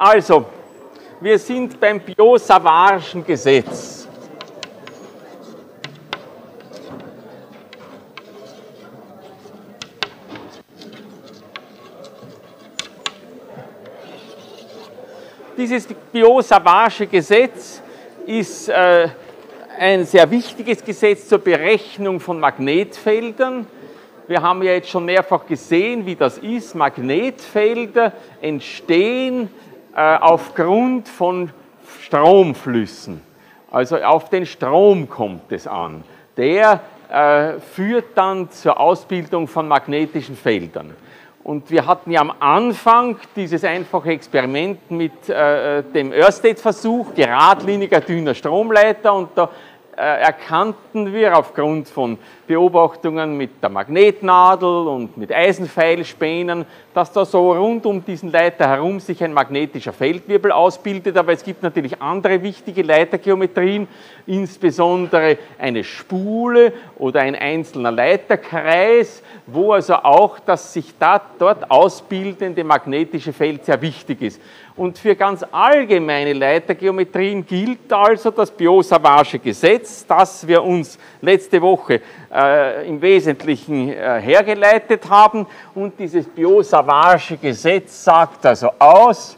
Also, wir sind beim Bio-Savarischen Gesetz. Dieses Bio-Savarsche Gesetz ist äh, ein sehr wichtiges Gesetz zur Berechnung von Magnetfeldern. Wir haben ja jetzt schon mehrfach gesehen, wie das ist. Magnetfelder entstehen äh, aufgrund von Stromflüssen. Also auf den Strom kommt es an. Der äh, führt dann zur Ausbildung von magnetischen Feldern. Und wir hatten ja am Anfang dieses einfache Experiment mit äh, dem Ørsted-Versuch, geradliniger dünner Stromleiter. Und da äh, erkannten wir aufgrund von Beobachtungen mit der Magnetnadel und mit Eisenpfeilspänen, dass da so rund um diesen Leiter herum sich ein magnetischer Feldwirbel ausbildet. Aber es gibt natürlich andere wichtige Leitergeometrien, insbesondere eine Spule oder ein einzelner Leiterkreis, wo also auch das sich da, dort ausbildende magnetische Feld sehr wichtig ist. Und für ganz allgemeine Leitergeometrien gilt also das Biot-Savarsche Gesetz, das wir uns letzte Woche äh, im Wesentlichen äh, hergeleitet haben. Und dieses Biot-Savarsche Gesetz sagt also aus,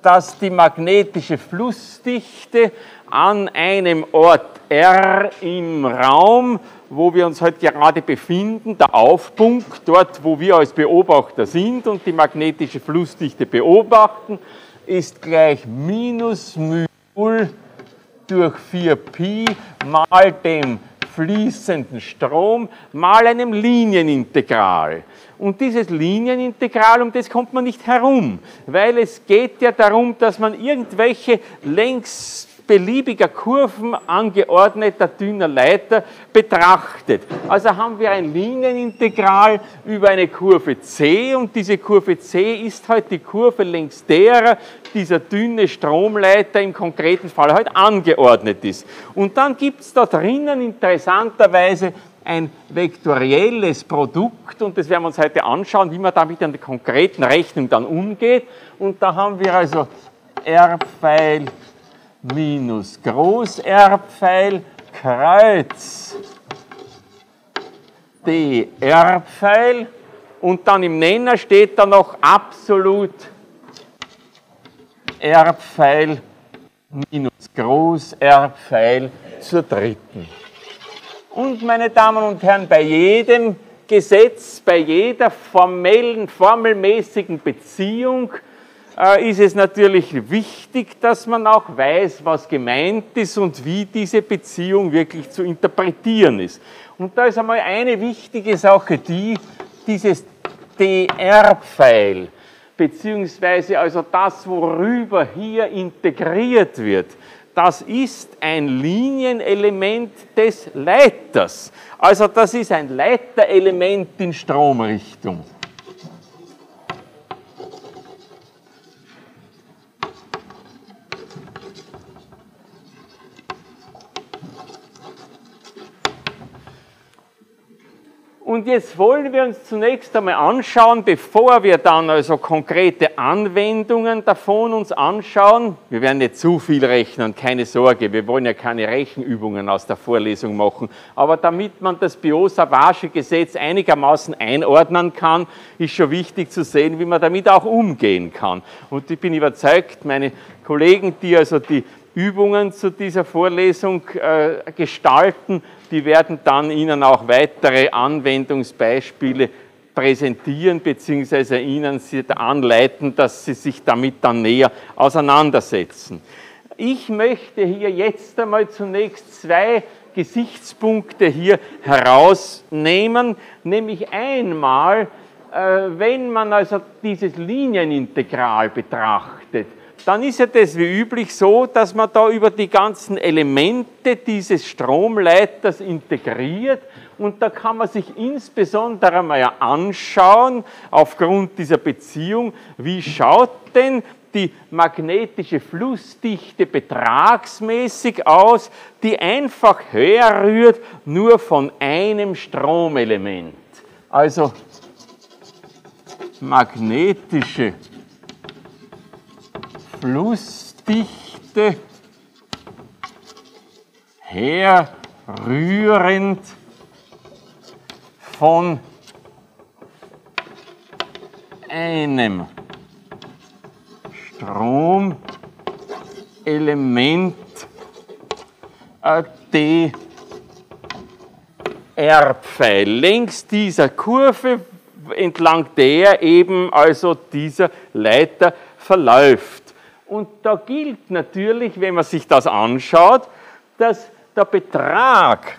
dass die magnetische Flussdichte an einem Ort R im Raum wo wir uns heute gerade befinden, der Aufpunkt, dort wo wir als Beobachter sind und die magnetische Flussdichte beobachten, ist gleich minus μ durch 4pi mal dem fließenden Strom mal einem Linienintegral. Und dieses Linienintegral, um das kommt man nicht herum, weil es geht ja darum, dass man irgendwelche längs beliebiger Kurven angeordneter dünner Leiter betrachtet. Also haben wir ein Linienintegral über eine Kurve c und diese Kurve c ist halt die Kurve längs derer dieser dünne Stromleiter im konkreten Fall halt angeordnet ist. Und dann gibt es da drinnen interessanterweise ein vektorielles Produkt und das werden wir uns heute anschauen, wie man damit in der konkreten Rechnung dann umgeht. Und da haben wir also R-Pfeil minus Groß-R-Pfeil Kreuz dr-Pfeil und dann im Nenner steht da noch absolut R-Pfeil minus Groß-R-Pfeil zur dritten. Und meine Damen und Herren, bei jedem Gesetz, bei jeder formellen, formelmäßigen Beziehung äh, ist es natürlich wichtig, dass man auch weiß, was gemeint ist und wie diese Beziehung wirklich zu interpretieren ist. Und da ist einmal eine wichtige Sache die, dieses DR-Pfeil, beziehungsweise also das, worüber hier integriert wird, das ist ein Linienelement des Leiters. Also das ist ein Leiterelement in Stromrichtung. Und jetzt wollen wir uns zunächst einmal anschauen, bevor wir dann also konkrete Anwendungen davon uns anschauen. Wir werden nicht zu viel rechnen, keine Sorge, wir wollen ja keine Rechenübungen aus der Vorlesung machen. Aber damit man das Biot-Savage-Gesetz einigermaßen einordnen kann, ist schon wichtig zu sehen, wie man damit auch umgehen kann. Und ich bin überzeugt, meine Kollegen, die also die Übungen zu dieser Vorlesung äh, gestalten. Die werden dann Ihnen auch weitere Anwendungsbeispiele präsentieren bzw. Ihnen anleiten, dass Sie sich damit dann näher auseinandersetzen. Ich möchte hier jetzt einmal zunächst zwei Gesichtspunkte hier herausnehmen, nämlich einmal, äh, wenn man also dieses Linienintegral betrachtet, dann ist ja das wie üblich so, dass man da über die ganzen Elemente dieses Stromleiters integriert und da kann man sich insbesondere mal anschauen, aufgrund dieser Beziehung, wie schaut denn die magnetische Flussdichte betragsmäßig aus, die einfach herrührt nur von einem Stromelement. Also magnetische Flussdichte herrührend von einem Stromelement äh, dr-Pfeil. Längs dieser Kurve, entlang der eben also dieser Leiter verläuft. Und da gilt natürlich, wenn man sich das anschaut, dass der Betrag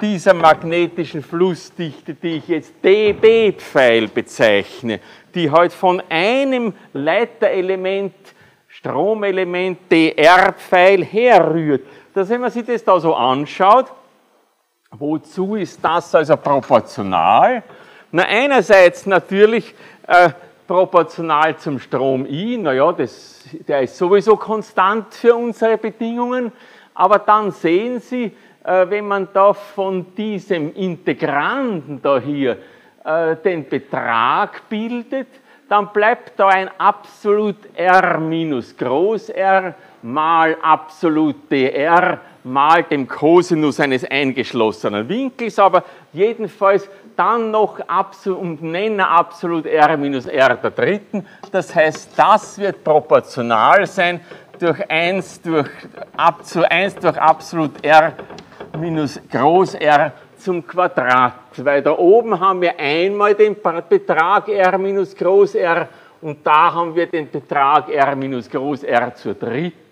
dieser magnetischen Flussdichte, die ich jetzt dB-Pfeil bezeichne, die halt von einem Leiterelement, Stromelement dr-Pfeil herrührt, dass wenn man sich das da so anschaut, wozu ist das also proportional? Na, einerseits natürlich äh, proportional zum Strom I, naja, das, der ist sowieso konstant für unsere Bedingungen, aber dann sehen Sie, äh, wenn man da von diesem Integranten da hier äh, den Betrag bildet, dann bleibt da ein absolut R minus Groß R mal absolut dr mal dem Kosinus eines eingeschlossenen. Winkels, aber jedenfalls dann noch absolut, und nenne absolut r minus r der dritten. Das heißt, das wird proportional sein durch 1 durch, ab zu 1 durch absolut r minus groß r zum Quadrat, weil da oben haben wir einmal den Betrag r minus groß r und da haben wir den Betrag r minus groß r zur dritten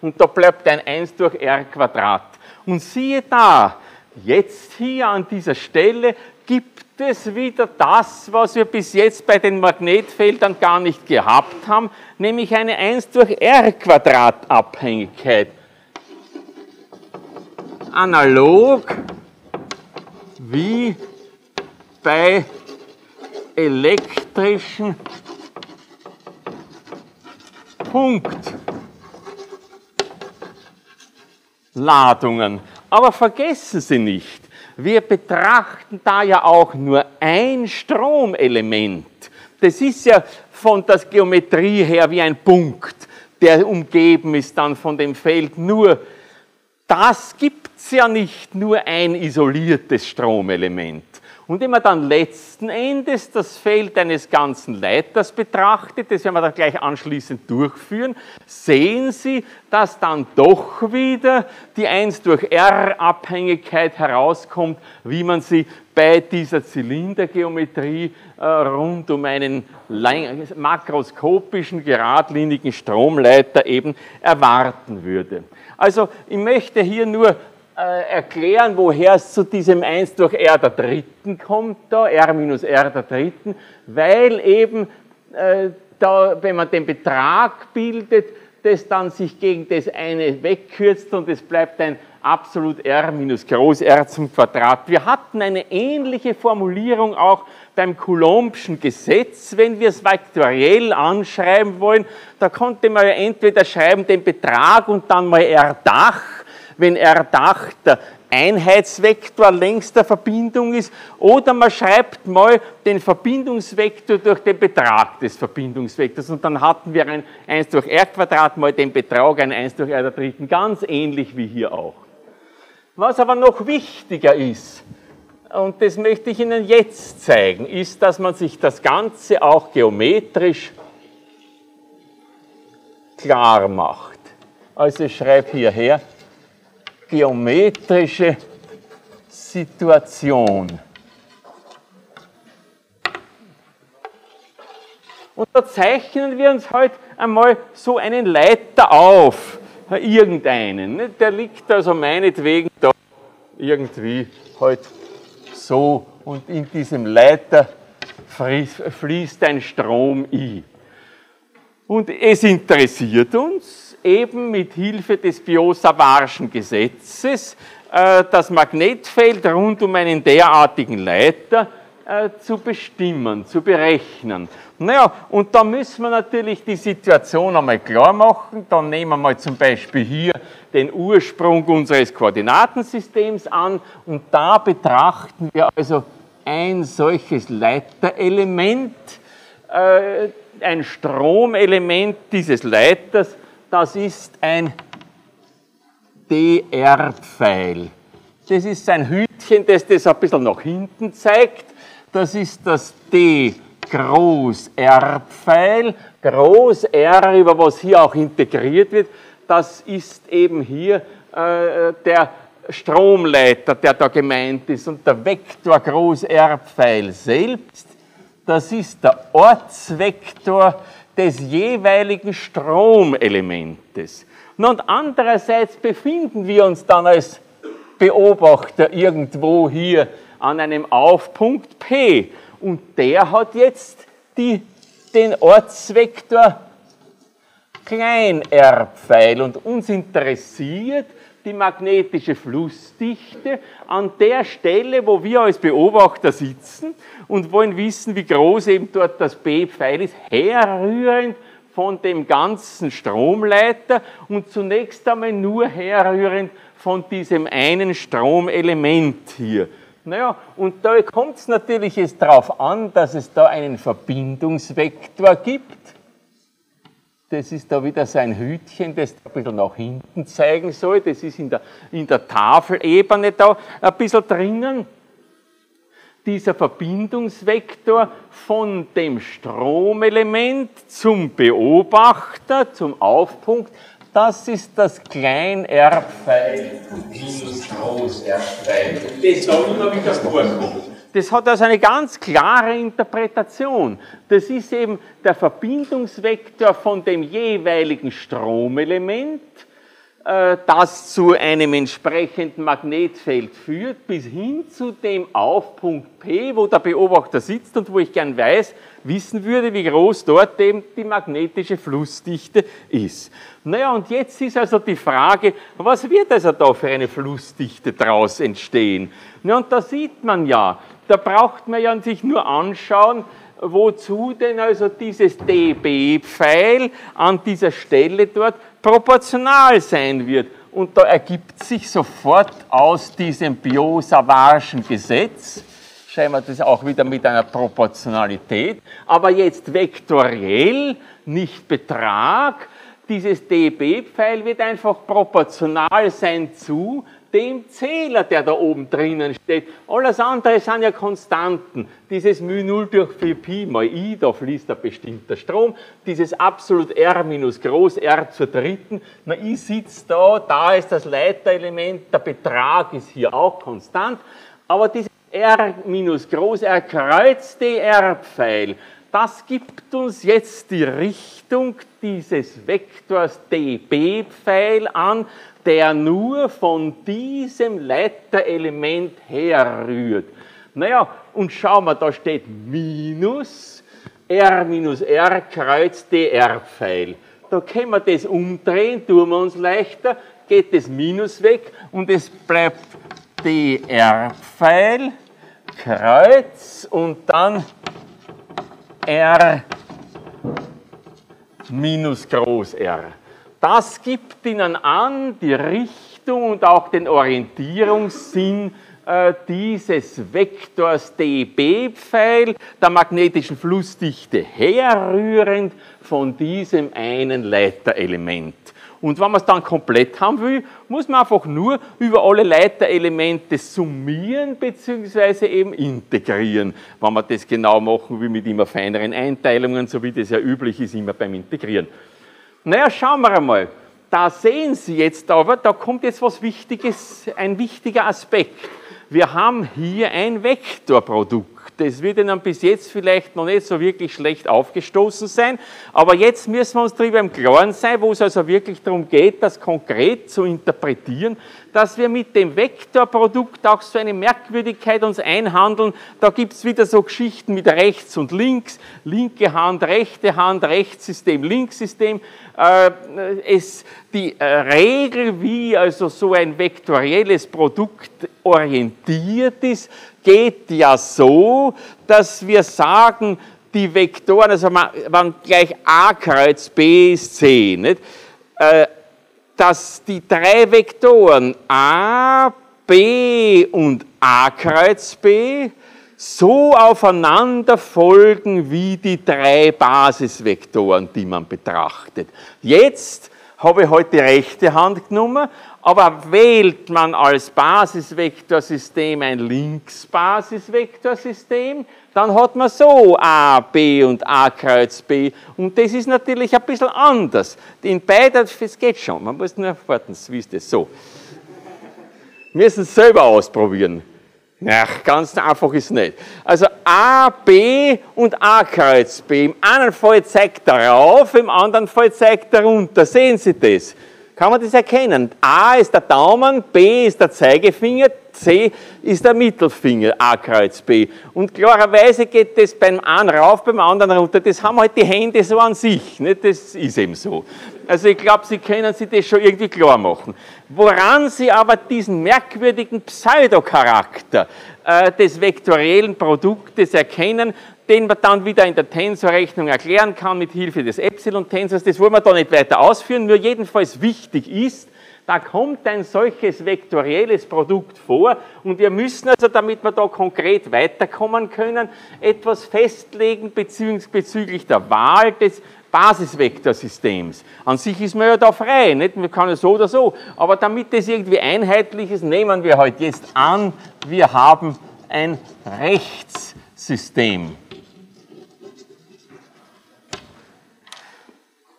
und da bleibt ein 1 durch r Quadrat. Und siehe da, jetzt hier an dieser Stelle gibt es wieder das, was wir bis jetzt bei den Magnetfeldern gar nicht gehabt haben, nämlich eine 1 durch r Quadrat Abhängigkeit analog wie bei elektrischen Punktladungen. Aber vergessen Sie nicht, wir betrachten da ja auch nur ein Stromelement. Das ist ja von der Geometrie her wie ein Punkt, der umgeben ist dann von dem Feld. Nur das gibt es ja nicht nur ein isoliertes Stromelement. Und wenn man dann letzten Endes das Feld eines ganzen Leiters betrachtet, das werden wir dann gleich anschließend durchführen, sehen Sie, dass dann doch wieder die 1 durch R Abhängigkeit herauskommt, wie man sie bei dieser Zylindergeometrie äh, rund um einen makroskopischen, geradlinigen Stromleiter eben erwarten würde. Also ich möchte hier nur erklären, woher es zu diesem 1 durch r der dritten kommt, da, r minus r der dritten, weil eben äh, da, wenn man den Betrag bildet, das dann sich gegen das eine wegkürzt und es bleibt ein absolut r minus groß r zum Quadrat. Wir hatten eine ähnliche Formulierung auch beim Coulombschen Gesetz, wenn wir es vektoriell anschreiben wollen. Da konnte man ja entweder schreiben den Betrag und dann mal r Dach wenn erdacht der Einheitsvektor längs der Verbindung ist, oder man schreibt mal den Verbindungsvektor durch den Betrag des Verbindungsvektors und dann hatten wir ein 1 durch r Quadrat mal den Betrag, ein 1 durch r der dritten, ganz ähnlich wie hier auch. Was aber noch wichtiger ist, und das möchte ich Ihnen jetzt zeigen, ist, dass man sich das Ganze auch geometrisch klar macht. Also ich schreibe hierher geometrische Situation. Und da zeichnen wir uns heute einmal so einen Leiter auf, irgendeinen. Der liegt also meinetwegen da irgendwie halt so und in diesem Leiter fließt ein Strom I. Und es interessiert uns eben mit Hilfe des Biot-Savarschen Gesetzes äh, das Magnetfeld rund um einen derartigen Leiter äh, zu bestimmen, zu berechnen. Naja, und da müssen wir natürlich die Situation einmal klar machen. Dann nehmen wir mal zum Beispiel hier den Ursprung unseres Koordinatensystems an und da betrachten wir also ein solches Leiterelement, äh, ein Stromelement dieses Leiters, das ist ein DR-Pfeil. Das ist ein Hütchen, das das ein bisschen nach hinten zeigt. Das ist das D Groß R-Pfeil. Groß R, über was hier auch integriert wird, das ist eben hier äh, der Stromleiter, der da gemeint ist. Und der Vektor Groß R-Pfeil selbst, das ist der Ortsvektor des jeweiligen Stromelementes. Und andererseits befinden wir uns dann als Beobachter irgendwo hier an einem Aufpunkt P. Und der hat jetzt die, den Ortsvektor klein r-Pfeil. Und uns interessiert die magnetische Flussdichte an der Stelle, wo wir als Beobachter sitzen und wollen wissen, wie groß eben dort das B-Pfeil ist, herrührend von dem ganzen Stromleiter und zunächst einmal nur herrührend von diesem einen Stromelement hier. Naja, und da kommt es natürlich jetzt darauf an, dass es da einen Verbindungsvektor gibt. Das ist da wieder sein Hütchen, das ein bisschen nach hinten zeigen soll. Das ist in der, in der Tafelebene da ein bisschen drinnen. Dieser Verbindungsvektor von dem Stromelement zum Beobachter, zum Aufpunkt, das ist das klein r Pfeil minus groß r Pfeil. Das da immer wieder vorkommt. Das hat also eine ganz klare Interpretation. Das ist eben der Verbindungsvektor von dem jeweiligen Stromelement, äh, das zu einem entsprechenden Magnetfeld führt, bis hin zu dem Aufpunkt P, wo der Beobachter sitzt und wo ich gern weiß, wissen würde, wie groß dort eben die magnetische Flussdichte ist. Naja, und jetzt ist also die Frage, was wird also da für eine Flussdichte daraus entstehen? Ja, und da sieht man ja, da braucht man ja sich nur anschauen, wozu denn also dieses dB-Pfeil an dieser Stelle dort proportional sein wird. Und da ergibt sich sofort aus diesem Biot-Savarschen Gesetz, schreiben wir das auch wieder mit einer Proportionalität, aber jetzt vektoriell, nicht Betrag. Dieses dB-Pfeil wird einfach proportional sein zu dem Zähler, der da oben drinnen steht. Alles andere sind ja Konstanten. Dieses μ0 durch 4pi mal i, da fließt ein bestimmter Strom. Dieses absolut r minus groß r zur dritten. Na, i sitzt da, da ist das Leiterelement, der Betrag ist hier auch konstant. Aber dieses R minus Groß R Kreuz dr-Pfeil, das gibt uns jetzt die Richtung dieses Vektors dB-Pfeil an, der nur von diesem Leiterelement herrührt. Naja, und schauen wir, da steht minus R minus R Kreuz dr-Pfeil. Da können wir das umdrehen, tun wir uns leichter, geht das Minus weg und es bleibt dr-Pfeil, Kreuz und dann r minus Groß R. Das gibt Ihnen an die Richtung und auch den Orientierungssinn äh, dieses Vektors dB-Pfeil der magnetischen Flussdichte herrührend von diesem einen Leiterelement. Und wenn man es dann komplett haben will, muss man einfach nur über alle Leiterelemente summieren bzw. eben integrieren. Wenn man das genau machen will mit immer feineren Einteilungen, so wie das ja üblich ist immer beim Integrieren. Naja, schauen wir einmal. Da sehen Sie jetzt aber, da kommt jetzt was Wichtiges, ein wichtiger Aspekt. Wir haben hier ein Vektorprodukt. Das wird Ihnen bis jetzt vielleicht noch nicht so wirklich schlecht aufgestoßen sein, aber jetzt müssen wir uns darüber im Klaren sein, wo es also wirklich darum geht, das konkret zu interpretieren, dass wir mit dem Vektorprodukt auch so eine Merkwürdigkeit uns einhandeln. Da gibt es wieder so Geschichten mit rechts und links, linke Hand, rechte Hand, Rechtssystem, Linkssystem. Äh, es, die äh, Regel, wie also so ein vektorielles Produkt orientiert ist, geht ja so, dass wir sagen, die Vektoren, also wenn gleich a kreuz b ist c, nicht? Äh, dass die drei Vektoren a, b und a kreuz b so aufeinander folgen wie die drei Basisvektoren, die man betrachtet. Jetzt habe ich heute die rechte Hand genommen, aber wählt man als Basisvektorsystem ein Linksbasisvektorsystem, dann hat man so A, B und A kreuz B. Und das ist natürlich ein bisschen anders. In beiden, das geht schon, man muss nur warten, wie ist das so? Wir müssen es selber ausprobieren. Ach, ganz einfach ist es nicht. Also A, B und A kreuz B. Im einen Fall zeigt er rauf, im anderen Fall zeigt er runter. Sehen Sie das? Kann man das erkennen? A ist der Daumen, B ist der Zeigefinger, C ist der Mittelfinger, A kreuz B. Und klarerweise geht das beim einen rauf, beim anderen runter. Das haben halt die Hände so an sich. Nicht? Das ist eben so. Also ich glaube, Sie können sich das schon irgendwie klar machen. Woran Sie aber diesen merkwürdigen Pseudocharakter äh, des vektoriellen Produktes erkennen, den man dann wieder in der Tensorrechnung erklären kann mit Hilfe des Epsilon-Tensors, das wollen wir da nicht weiter ausführen, nur jedenfalls wichtig ist, da kommt ein solches vektorielles Produkt vor und wir müssen also, damit wir da konkret weiterkommen können, etwas festlegen bezüglich der Wahl des Basisvektorsystems. An sich ist man ja da frei, nicht? man kann ja so oder so, aber damit das irgendwie einheitlich ist, nehmen wir heute jetzt an, wir haben ein Rechtssystem.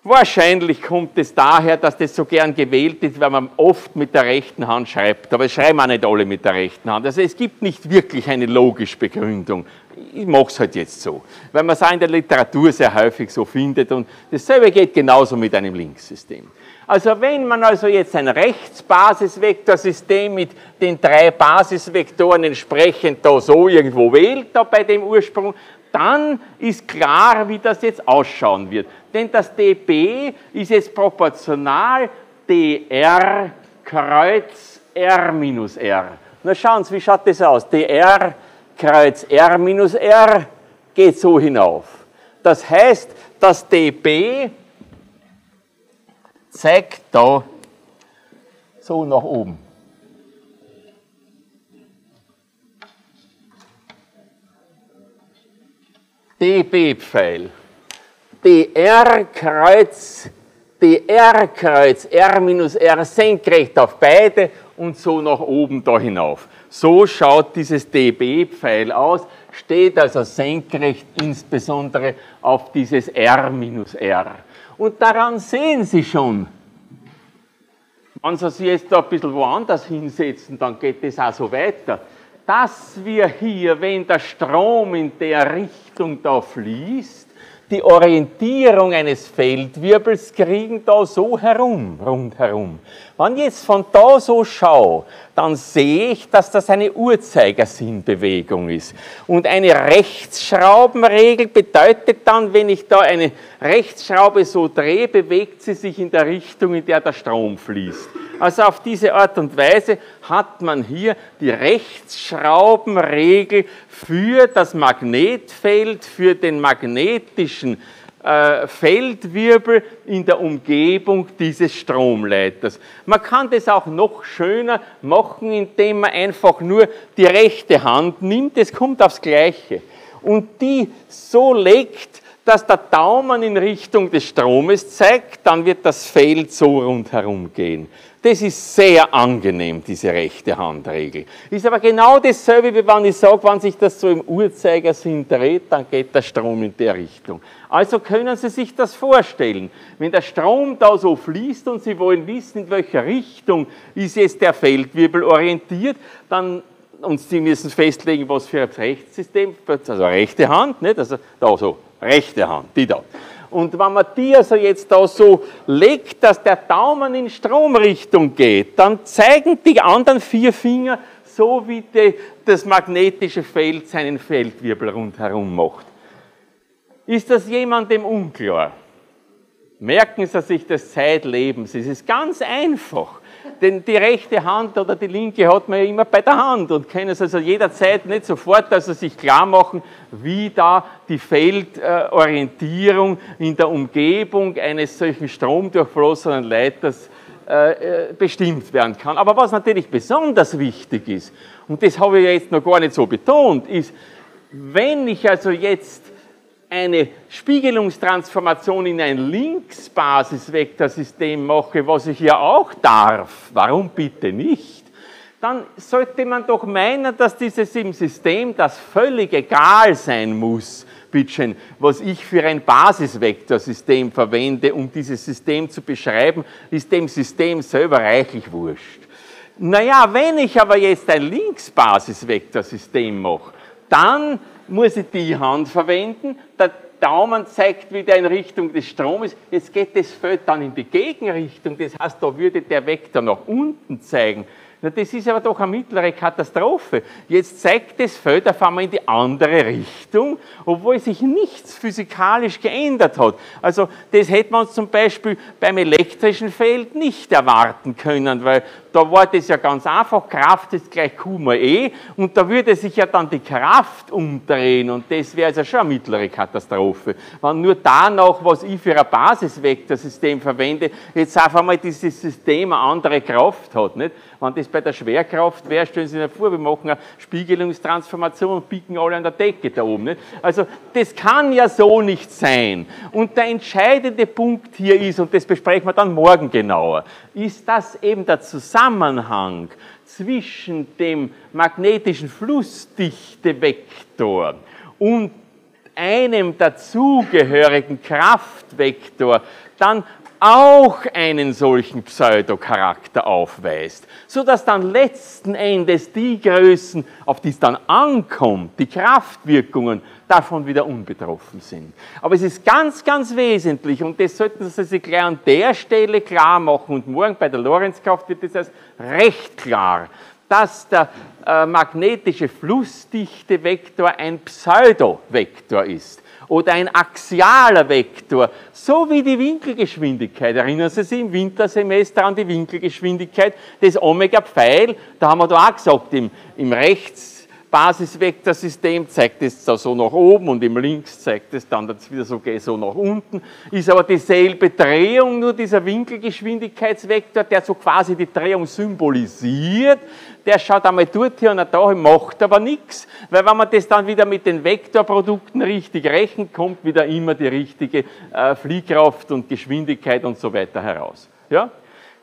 Wahrscheinlich kommt es daher, dass das so gern gewählt ist, weil man oft mit der rechten Hand schreibt. Aber es schreiben auch nicht alle mit der rechten Hand. Also es gibt nicht wirklich eine logische Begründung. Ich mache es halt jetzt so, weil man es auch in der Literatur sehr häufig so findet. Und dasselbe geht genauso mit einem Linkssystem. Also wenn man also jetzt ein Rechtsbasisvektorsystem mit den drei Basisvektoren entsprechend da so irgendwo wählt, da bei dem Ursprung, dann ist klar, wie das jetzt ausschauen wird. Denn das dB ist jetzt proportional dr kreuz r minus r. Na schauen Sie, wie schaut das aus? dr kreuz r minus r geht so hinauf. Das heißt, das dB zeigt da so nach oben. dB-Pfeil. dr Kreuz, dr Kreuz, r minus r senkrecht auf beide und so nach oben da hinauf. So schaut dieses dB-Pfeil aus, steht also senkrecht insbesondere auf dieses r minus r. Und daran sehen Sie schon, wenn Sie sich jetzt da ein bisschen woanders hinsetzen, dann geht es auch so weiter dass wir hier, wenn der Strom in der Richtung da fließt, die Orientierung eines Feldwirbels kriegen da so herum, rundherum. Wenn ich jetzt von da so schaue, dann sehe ich, dass das eine Uhrzeigersinnbewegung ist. Und eine Rechtsschraubenregel bedeutet dann, wenn ich da eine Rechtsschraube so drehe, bewegt sie sich in der Richtung, in der der Strom fließt. Also auf diese Art und Weise hat man hier die Rechtsschraubenregel für das Magnetfeld, für den magnetischen äh, Feldwirbel in der Umgebung dieses Stromleiters. Man kann das auch noch schöner machen, indem man einfach nur die rechte Hand nimmt, es kommt aufs Gleiche, und die so legt, dass der Daumen in Richtung des Stromes zeigt, dann wird das Feld so rundherum gehen. Das ist sehr angenehm, diese rechte Handregel. Ist aber genau dasselbe, wie wenn ich sage, wenn sich das so im Uhrzeigersinn dreht, dann geht der Strom in der Richtung. Also können Sie sich das vorstellen. Wenn der Strom da so fließt und Sie wollen wissen, in welcher Richtung ist jetzt der Feldwirbel orientiert, dann und Sie müssen festlegen, was für ein Rechtssystem, also rechte Hand, nicht? also da so, rechte Hand, die da. Und wenn man die also jetzt da so legt, dass der Daumen in Stromrichtung geht, dann zeigen die anderen vier Finger so, wie die, das magnetische Feld seinen Feldwirbel rundherum macht. Ist das jemandem unklar? Merken Sie sich das zeitlebens. Es ist ganz einfach. Denn die rechte Hand oder die linke hat man ja immer bei der Hand und können es also jederzeit nicht sofort also sich klar machen, wie da die Feldorientierung in der Umgebung eines solchen stromdurchflossenen Leiters äh, äh, bestimmt werden kann. Aber was natürlich besonders wichtig ist, und das habe ich jetzt noch gar nicht so betont, ist, wenn ich also jetzt eine Spiegelungstransformation in ein Linksbasisvektorsystem mache, was ich ja auch darf, warum bitte nicht? Dann sollte man doch meinen, dass dieses im System das völlig egal sein muss, bitteschön, was ich für ein Basisvektorsystem verwende, um dieses System zu beschreiben, ist dem System selber reichlich wurscht. Naja, wenn ich aber jetzt ein Linksbasisvektorsystem mache, dann muss ich die Hand verwenden, der Daumen zeigt wieder in Richtung des Stromes, jetzt geht das Feld dann in die Gegenrichtung, das heißt, da würde der Vektor nach unten zeigen. Na, das ist aber doch eine mittlere Katastrophe. Jetzt zeigt das Feld auf einmal in die andere Richtung, obwohl sich nichts physikalisch geändert hat. Also das hätte man zum Beispiel beim elektrischen Feld nicht erwarten können, weil da war das ja ganz einfach, Kraft ist gleich Q mal E und da würde sich ja dann die Kraft umdrehen und das wäre also schon eine mittlere Katastrophe. Wenn nur da noch, was ich für ein Basisvektorsystem verwende, jetzt auf einmal dieses System eine andere Kraft hat. Nicht? Wenn das bei der Schwerkraft wäre, stellen Sie sich vor, wir machen eine Spiegelungstransformation und biegen alle an der Decke da oben. Nicht? Also das kann ja so nicht sein. Und der entscheidende Punkt hier ist, und das besprechen wir dann morgen genauer, ist, dass eben der Zusammenhang zwischen dem magnetischen Flussdichtevektor und einem dazugehörigen Kraftvektor dann auch einen solchen Pseudocharakter aufweist, sodass dann letzten Endes die Größen, auf die es dann ankommt, die Kraftwirkungen, davon wieder unbetroffen sind. Aber es ist ganz, ganz wesentlich, und das sollten Sie sich gleich an der Stelle klar machen, und morgen bei der Lorenzkraft wird das als recht klar, dass der äh, magnetische Flussdichtevektor ein Pseudovektor ist oder ein axialer Vektor, so wie die Winkelgeschwindigkeit. Erinnern Sie sich im Wintersemester an die Winkelgeschwindigkeit des Omega-Pfeil? Da haben wir da auch gesagt, im, im Rechts Basisvektorsystem zeigt es so nach oben und im Links zeigt es dann wieder so, so nach unten. Ist aber dieselbe Drehung, nur dieser Winkelgeschwindigkeitsvektor, der so quasi die Drehung symbolisiert, der schaut einmal dort hier und da, macht aber nichts, weil wenn man das dann wieder mit den Vektorprodukten richtig rechnet, kommt wieder immer die richtige äh, Fliehkraft und Geschwindigkeit und so weiter heraus. Ja?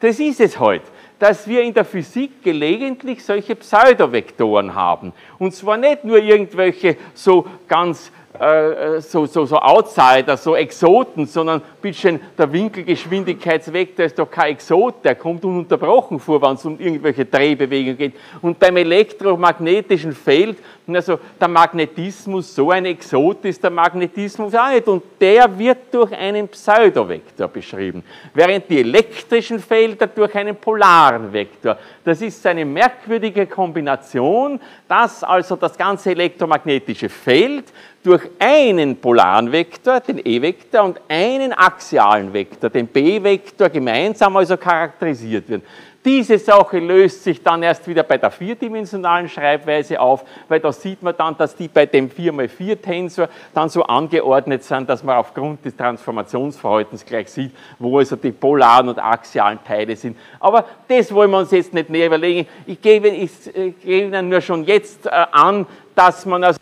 Das ist es heute. Halt dass wir in der Physik gelegentlich solche Pseudovektoren haben. Und zwar nicht nur irgendwelche so ganz äh, äh, so, so, so Outsider, so Exoten, sondern bisschen der Winkelgeschwindigkeitsvektor ist doch kein Exot, der kommt ununterbrochen vor, wenn es um irgendwelche Drehbewegungen geht. Und beim elektromagnetischen Feld, also der Magnetismus, so ein Exot ist der Magnetismus auch nicht. Und der wird durch einen Pseudovektor beschrieben, während die elektrischen Felder durch einen polaren Vektor. Das ist eine merkwürdige Kombination, dass also das ganze elektromagnetische Feld durch einen polaren Vektor, den E-Vektor, und einen axialen Vektor, den B-Vektor, gemeinsam also charakterisiert wird. Diese Sache löst sich dann erst wieder bei der vierdimensionalen Schreibweise auf, weil da sieht man dann, dass die bei dem 4x4-Tensor dann so angeordnet sind, dass man aufgrund des Transformationsverhaltens gleich sieht, wo also die polaren und axialen Teile sind. Aber das wollen wir uns jetzt nicht näher überlegen. Ich gebe, ich äh, gebe Ihnen nur schon jetzt äh, an, dass man also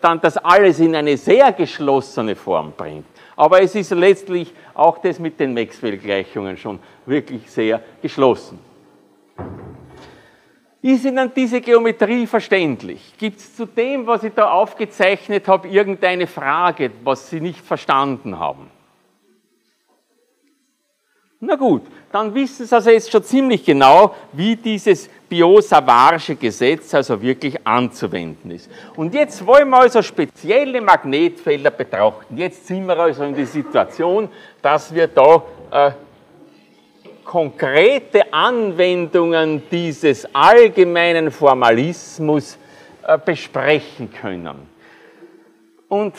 dann das alles in eine sehr geschlossene Form bringt. Aber es ist letztlich auch das mit den Maxwell-Gleichungen schon wirklich sehr geschlossen. Ist Ihnen diese Geometrie verständlich? Gibt es zu dem, was ich da aufgezeichnet habe, irgendeine Frage, was Sie nicht verstanden haben? Na gut, dann wissen Sie also jetzt schon ziemlich genau, wie dieses Biot-Savarsche Gesetz also wirklich anzuwenden ist. Und jetzt wollen wir also spezielle Magnetfelder betrachten. Jetzt sind wir also in der Situation, dass wir da äh, konkrete Anwendungen dieses allgemeinen Formalismus äh, besprechen können. Und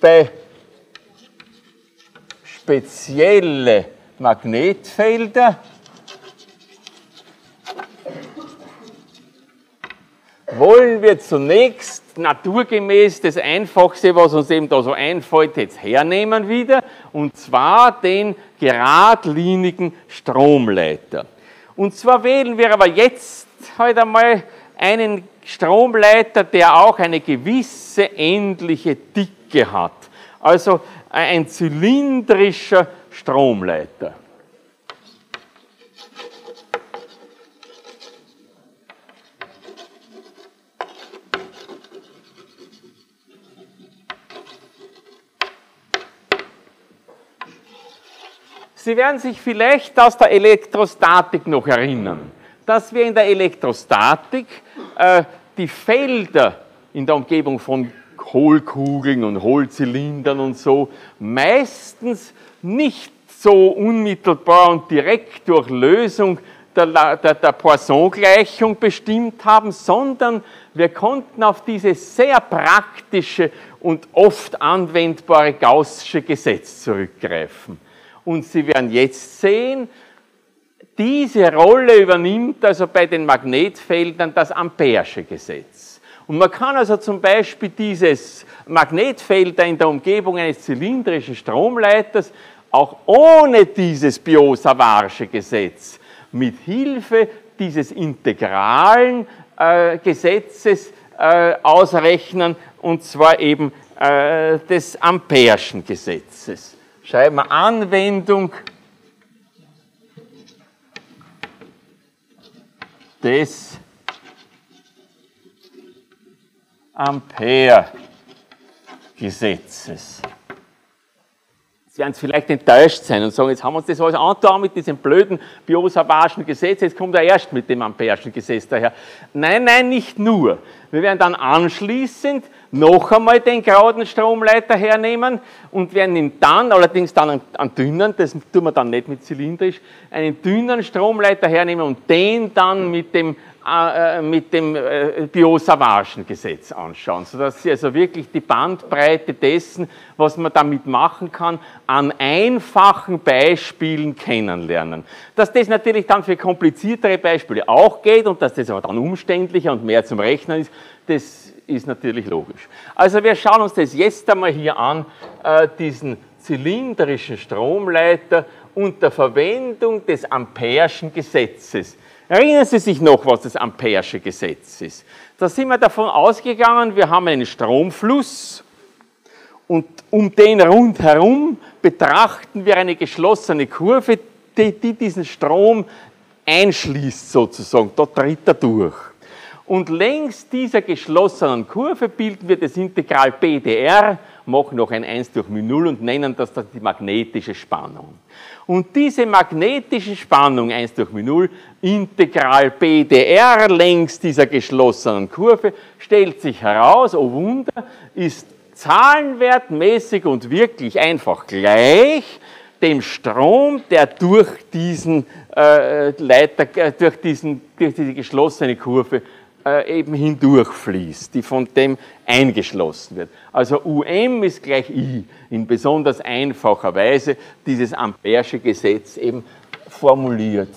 bei spezielle Magnetfelder wollen wir zunächst naturgemäß das Einfachste, was uns eben da so einfällt, jetzt hernehmen wieder, und zwar den geradlinigen Stromleiter. Und zwar wählen wir aber jetzt heute einmal einen Stromleiter, der auch eine gewisse ähnliche Dicke hat. Also ein zylindrischer Stromleiter. Sie werden sich vielleicht aus der Elektrostatik noch erinnern, dass wir in der Elektrostatik äh, die Felder in der Umgebung von Hohlkugeln und Hohlzylindern und so meistens nicht so unmittelbar und direkt durch Lösung der, der, der Poisson-Gleichung bestimmt haben, sondern wir konnten auf dieses sehr praktische und oft anwendbare Gaußsche Gesetz zurückgreifen. Und Sie werden jetzt sehen, diese Rolle übernimmt also bei den Magnetfeldern das Ampere'sche Gesetz. Und man kann also zum Beispiel dieses Magnetfeld in der Umgebung eines zylindrischen Stromleiters auch ohne dieses Biot-Savarsche Gesetz mit Hilfe dieses integralen äh, Gesetzes äh, ausrechnen, und zwar eben äh, des Ampere'schen Gesetzes. Schreiben wir Anwendung des Ampere-Gesetzes. Sie werden vielleicht enttäuscht sein und sagen, jetzt haben wir uns das alles angetan mit diesem blöden biosavagischen Gesetz, jetzt kommt er erst mit dem Ampere'schen Gesetz daher. Nein, nein, nicht nur. Wir werden dann anschließend noch einmal den geraden Stromleiter hernehmen und werden ihn dann, allerdings dann einen dünnen, das tun wir dann nicht mit zylindrisch, einen dünnen Stromleiter hernehmen und den dann mit dem mit dem äh, Biosavagen-Gesetz anschauen, sodass Sie also wirklich die Bandbreite dessen, was man damit machen kann, an einfachen Beispielen kennenlernen. Dass das natürlich dann für kompliziertere Beispiele auch geht und dass das aber dann umständlicher und mehr zum Rechnen ist, das ist natürlich logisch. Also wir schauen uns das jetzt einmal hier an, äh, diesen zylindrischen Stromleiter unter Verwendung des Ampere'schen Gesetzes. Erinnern Sie sich noch, was das Ampere'sche Gesetz ist? Da sind wir davon ausgegangen, wir haben einen Stromfluss und um den rundherum betrachten wir eine geschlossene Kurve, die, die diesen Strom einschließt sozusagen. Dort tritt er durch. Und längs dieser geschlossenen Kurve bilden wir das Integral PDR, machen noch ein 1 durch μ0 und nennen das die magnetische Spannung. Und diese magnetische Spannung 1 durch μ0, Integral BDR längs dieser geschlossenen Kurve, stellt sich heraus, oh Wunder, ist zahlenwertmäßig und wirklich einfach gleich dem Strom, der durch diesen äh, Leiter, äh, durch, diesen, durch diese geschlossene Kurve äh, eben hindurchfließt, die von dem eingeschlossen wird. Also UM ist gleich I, in besonders einfacher Weise dieses Ampere'sche Gesetz eben formuliert.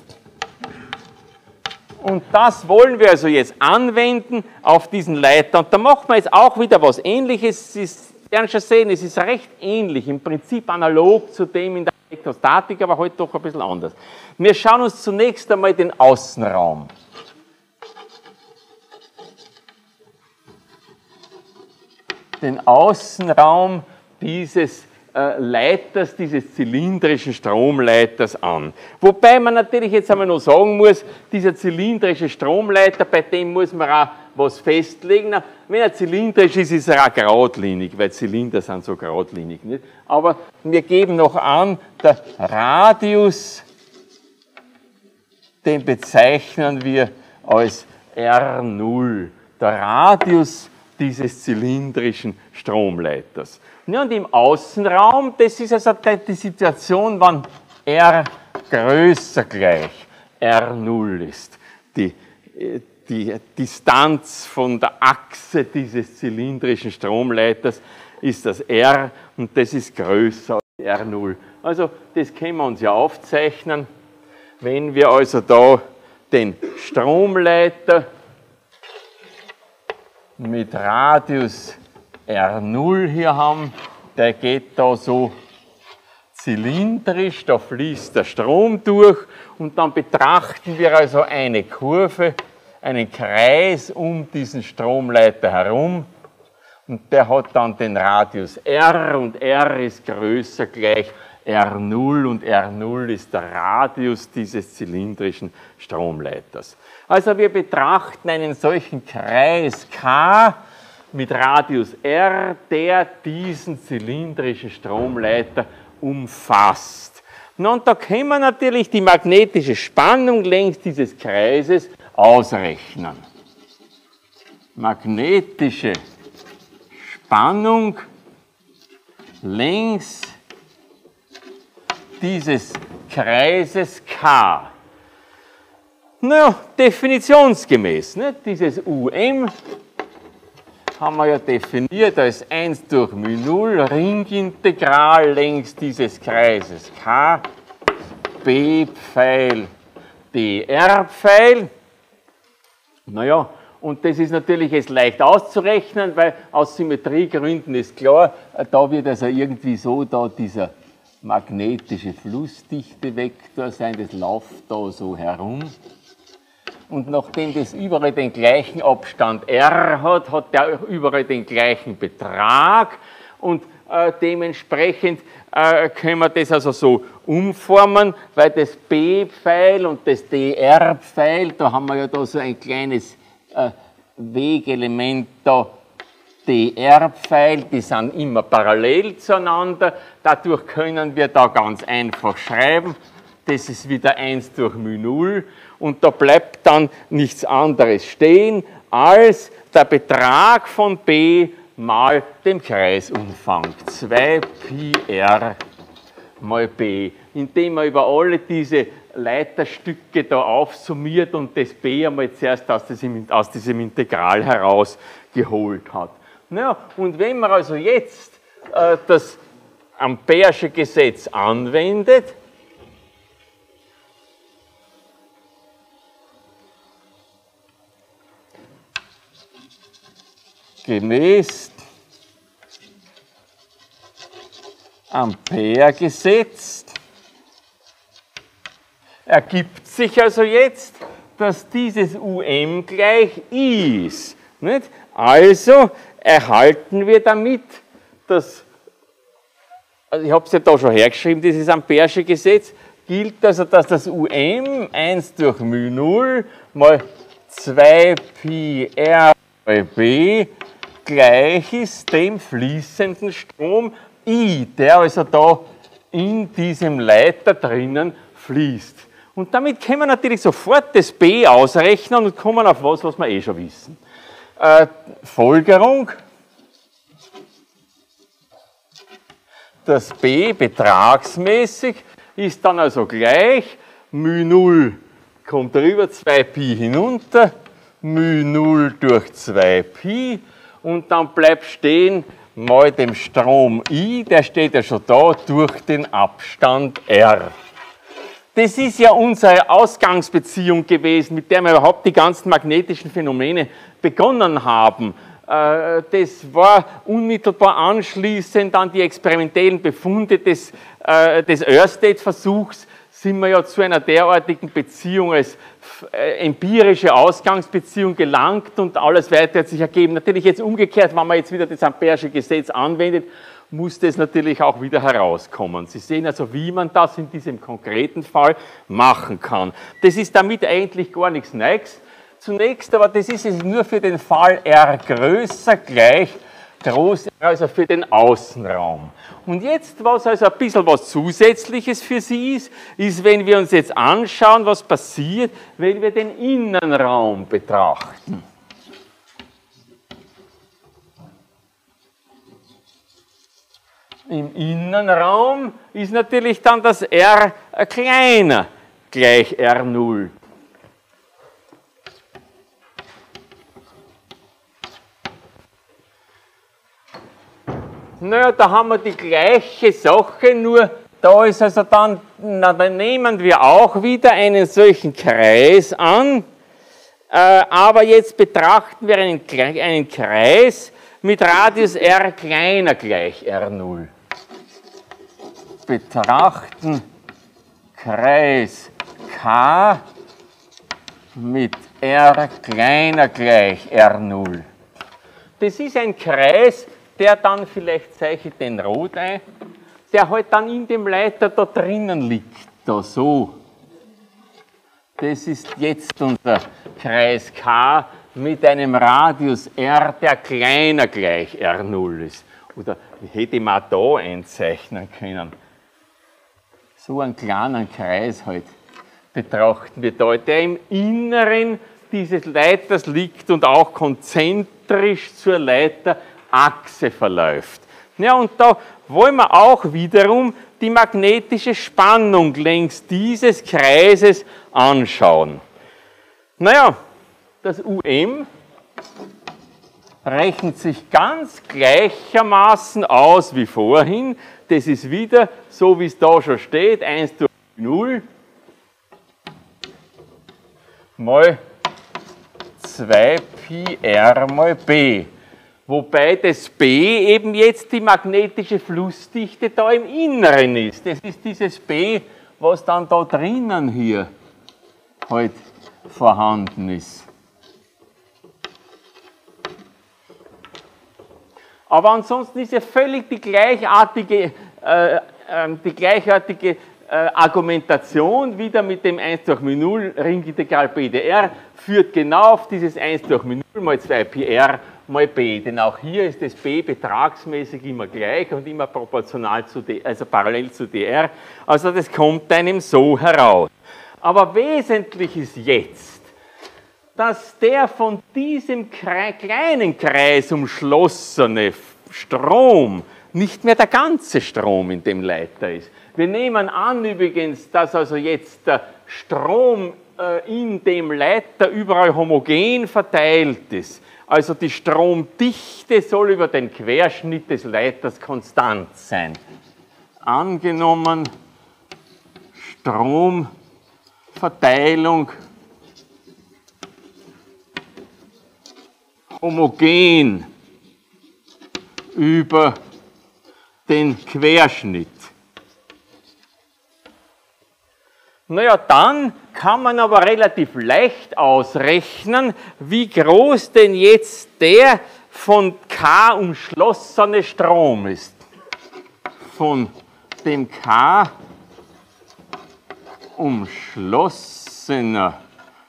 Und das wollen wir also jetzt anwenden auf diesen Leiter. Und da macht man jetzt auch wieder was Ähnliches. Sie werden schon sehen, es ist recht ähnlich, im Prinzip analog zu dem in der Elektrostatik, aber heute doch ein bisschen anders. Wir schauen uns zunächst einmal den Außenraum an. Den Außenraum dieses äh, Leiters, dieses zylindrischen Stromleiters an. Wobei man natürlich jetzt einmal noch sagen muss, dieser zylindrische Stromleiter, bei dem muss man auch was festlegen. wenn er zylindrisch ist, ist er auch geradlinig, weil Zylinder sind so geradlinig. Nicht? Aber wir geben noch an, der Radius, den bezeichnen wir als R0. Der Radius dieses zylindrischen Stromleiters. Ja, und im Außenraum, das ist also die Situation, wann R größer gleich R0 ist. Die, die Distanz von der Achse dieses zylindrischen Stromleiters ist das R und das ist größer als R0. Also das können wir uns ja aufzeichnen, wenn wir also da den Stromleiter mit Radius R0 hier haben, der geht da so zylindrisch, da fließt der Strom durch und dann betrachten wir also eine Kurve, einen Kreis um diesen Stromleiter herum und der hat dann den Radius R und R ist größer gleich R0 und R0 ist der Radius dieses zylindrischen Stromleiters. Also wir betrachten einen solchen Kreis K mit Radius R, der diesen zylindrischen Stromleiter umfasst. und da können wir natürlich die magnetische Spannung längs dieses Kreises ausrechnen. Magnetische Spannung längs dieses Kreises K. Naja, definitionsgemäß, ne? dieses UM haben wir ja definiert als 1 durch μ0 Ringintegral längs dieses Kreises K, B-Pfeil, dr-Pfeil. Naja, und das ist natürlich jetzt leicht auszurechnen, weil aus Symmetriegründen ist klar, da wird also irgendwie so da dieser magnetische Flussdichtevektor sein, das läuft da so herum. Und nachdem das überall den gleichen Abstand r hat, hat der überall den gleichen Betrag. Und äh, dementsprechend äh, können wir das also so umformen, weil das B-Pfeil und das DR-Pfeil, da haben wir ja da so ein kleines äh, Wegelement da, DR-Pfeil, die sind immer parallel zueinander, dadurch können wir da ganz einfach schreiben, das ist wieder 1 durch μ0 und da bleibt dann nichts anderes stehen als der Betrag von b mal dem Kreisumfang 2πr mal b, indem man über alle diese Leiterstücke da aufsummiert und das b einmal zuerst aus diesem, aus diesem Integral herausgeholt hat. Naja, und wenn man also jetzt äh, das Ampere'sche Gesetz anwendet, gemäß Ampere-Gesetz ergibt sich also jetzt, dass dieses UM gleich ist. Nicht? Also erhalten wir damit das, also ich habe es ja da schon hergeschrieben, dieses Ampere'sche Gesetz, gilt also, dass das UM 1 durch μ0 mal 2 Pi R B gleich ist dem fließenden Strom I, der also da in diesem Leiter drinnen fließt. Und damit können wir natürlich sofort das B ausrechnen und kommen auf was, was wir eh schon wissen. Äh, Folgerung, das B betragsmäßig ist dann also gleich μ0 kommt rüber 2pi hinunter, μ0 durch 2pi und dann bleibt stehen mal dem Strom I, der steht ja schon da, durch den Abstand R. Das ist ja unsere Ausgangsbeziehung gewesen, mit der wir überhaupt die ganzen magnetischen Phänomene begonnen haben. Äh, das war unmittelbar anschließend an die experimentellen Befunde des, äh, des Ørsted-Versuchs, sind wir ja zu einer derartigen Beziehung als äh, empirische Ausgangsbeziehung gelangt und alles weitere hat sich ergeben. Natürlich jetzt umgekehrt, wenn man jetzt wieder das Ampere'sche Gesetz anwendet, muss das natürlich auch wieder herauskommen. Sie sehen also, wie man das in diesem konkreten Fall machen kann. Das ist damit eigentlich gar nichts Neues. Zunächst aber, das ist es nur für den Fall r größer gleich groß, also für den Außenraum. Und jetzt, was also ein bisschen was Zusätzliches für Sie ist, ist, wenn wir uns jetzt anschauen, was passiert, wenn wir den Innenraum betrachten. Im Innenraum ist natürlich dann das R kleiner gleich R0. Naja, da haben wir die gleiche Sache, nur da ist also dann, na, dann nehmen wir auch wieder einen solchen Kreis an, äh, aber jetzt betrachten wir einen, einen Kreis mit Radius r kleiner gleich r0. Betrachten Kreis K mit r kleiner gleich r0. Das ist ein Kreis, der dann, vielleicht zeige ich den rot ein, der halt dann in dem Leiter da drinnen liegt, da so. Das ist jetzt unser Kreis K mit einem Radius r, der kleiner gleich r0 ist. Oder hätte ich mal da einzeichnen können. So einen kleinen Kreis halt betrachten wir da, der im Inneren dieses Leiters liegt und auch konzentrisch zur Leiter Achse verläuft. Ja, und da wollen wir auch wiederum die magnetische Spannung längs dieses Kreises anschauen. Naja, das UM rechnet sich ganz gleichermaßen aus wie vorhin. Das ist wieder, so wie es da schon steht, 1 durch 0 mal 2 Pi r mal b wobei das B eben jetzt die magnetische Flussdichte da im Inneren ist. Das ist dieses B, was dann da drinnen hier halt vorhanden ist. Aber ansonsten ist ja völlig die gleichartige, äh, äh, die gleichartige äh, Argumentation wieder mit dem 1 durch μ0 Ringintegral BDR führt genau auf dieses 1 durch μ0 mal 2 PR mal b. Denn auch hier ist das b betragsmäßig immer gleich und immer proportional zu d, also parallel zu dr. Also das kommt einem so heraus. Aber wesentlich ist jetzt, dass der von diesem kleinen Kreis umschlossene Strom nicht mehr der ganze Strom in dem Leiter ist. Wir nehmen an übrigens, dass also jetzt der Strom äh, in dem Leiter überall homogen verteilt ist. Also die Stromdichte soll über den Querschnitt des Leiters konstant sein. Angenommen, Stromverteilung homogen über den Querschnitt. Naja, dann kann man aber relativ leicht ausrechnen, wie groß denn jetzt der von K umschlossene Strom ist. Von dem K umschlossener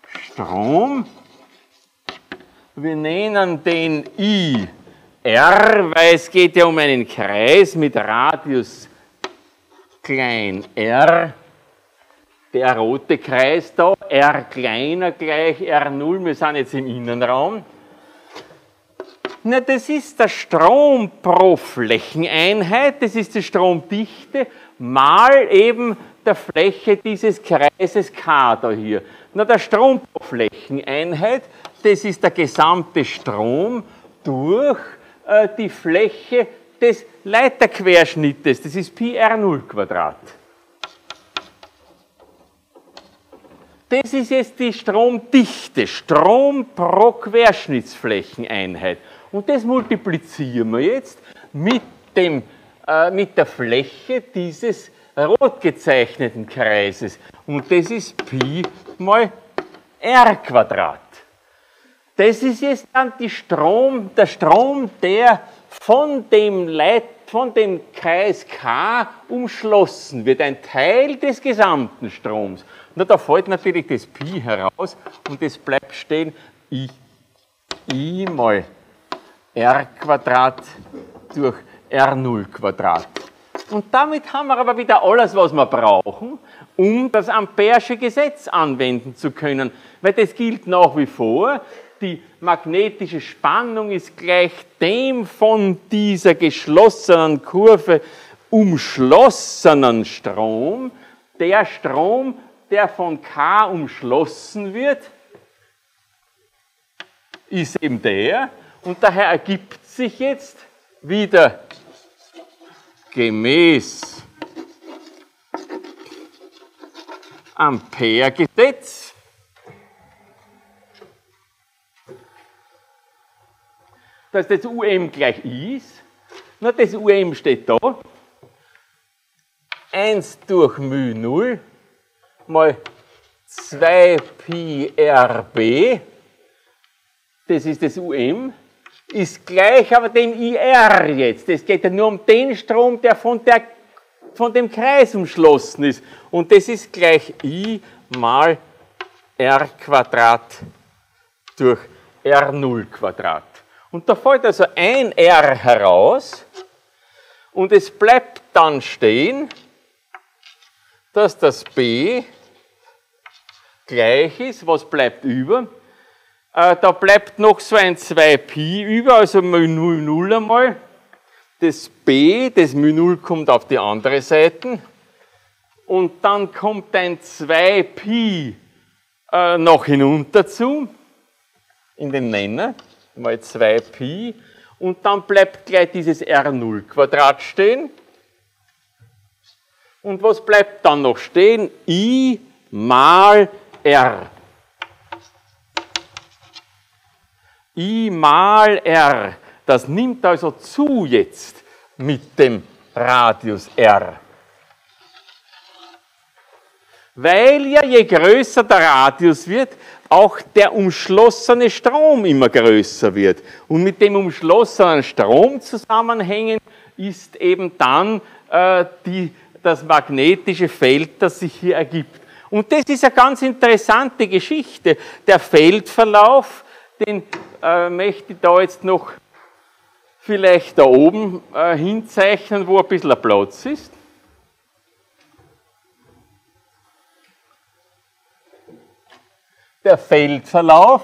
Strom. Wir nennen den I R, weil es geht ja um einen Kreis mit Radius klein r der rote Kreis da, R kleiner gleich R0, wir sind jetzt im Innenraum. Na, das ist der Strom pro Flächeneinheit, das ist die Stromdichte, mal eben der Fläche dieses Kreises K da hier. Na, der Strom pro Flächeneinheit, das ist der gesamte Strom durch äh, die Fläche des Leiterquerschnittes, das ist Pi R0 Quadrat. Das ist jetzt die Stromdichte, Strom pro Querschnittsflächeneinheit. Und das multiplizieren wir jetzt mit, dem, äh, mit der Fläche dieses rot gezeichneten Kreises. Und das ist Pi mal r Quadrat. Das ist jetzt dann Strom, der Strom, der von dem Leiter von dem Kreis K umschlossen wird, ein Teil des gesamten Stroms. Na, da fällt natürlich das Pi heraus und das bleibt stehen I, I mal R Quadrat durch R0 Quadrat. Und damit haben wir aber wieder alles, was wir brauchen, um das Ampere'sche Gesetz anwenden zu können. Weil das gilt nach wie vor. Die magnetische Spannung ist gleich dem von dieser geschlossenen Kurve umschlossenen Strom. Der Strom, der von K umschlossen wird, ist eben der. Und daher ergibt sich jetzt wieder gemäß Ampere-Gesetz dass das UM gleich ist. Na, das UM steht da. 1 durch μ 0 mal 2 Pi RB, das ist das UM, ist gleich aber dem IR jetzt. Es geht ja nur um den Strom, der von, der von dem Kreis umschlossen ist. Und das ist gleich I mal R Quadrat durch R0 Quadrat. Und da fällt also ein R heraus und es bleibt dann stehen, dass das B gleich ist. Was bleibt über? Äh, da bleibt noch so ein 2Pi über, also mal 0, 0 einmal. Das B, das μ 0 kommt auf die andere Seite. Und dann kommt ein 2Pi äh, noch hinunter zu, in den Nenner, mal 2Pi. Und dann bleibt gleich dieses R0 Quadrat stehen. Und was bleibt dann noch stehen? I mal R. I mal R. Das nimmt also zu jetzt mit dem Radius R. Weil ja je größer der Radius wird, auch der umschlossene Strom immer größer wird. Und mit dem umschlossenen Strom zusammenhängen ist eben dann äh, die, das magnetische Feld, das sich hier ergibt. Und das ist eine ganz interessante Geschichte. Der Feldverlauf, den äh, möchte ich da jetzt noch vielleicht da oben äh, hinzeichnen, wo ein bisschen Platz ist. Der Feldverlauf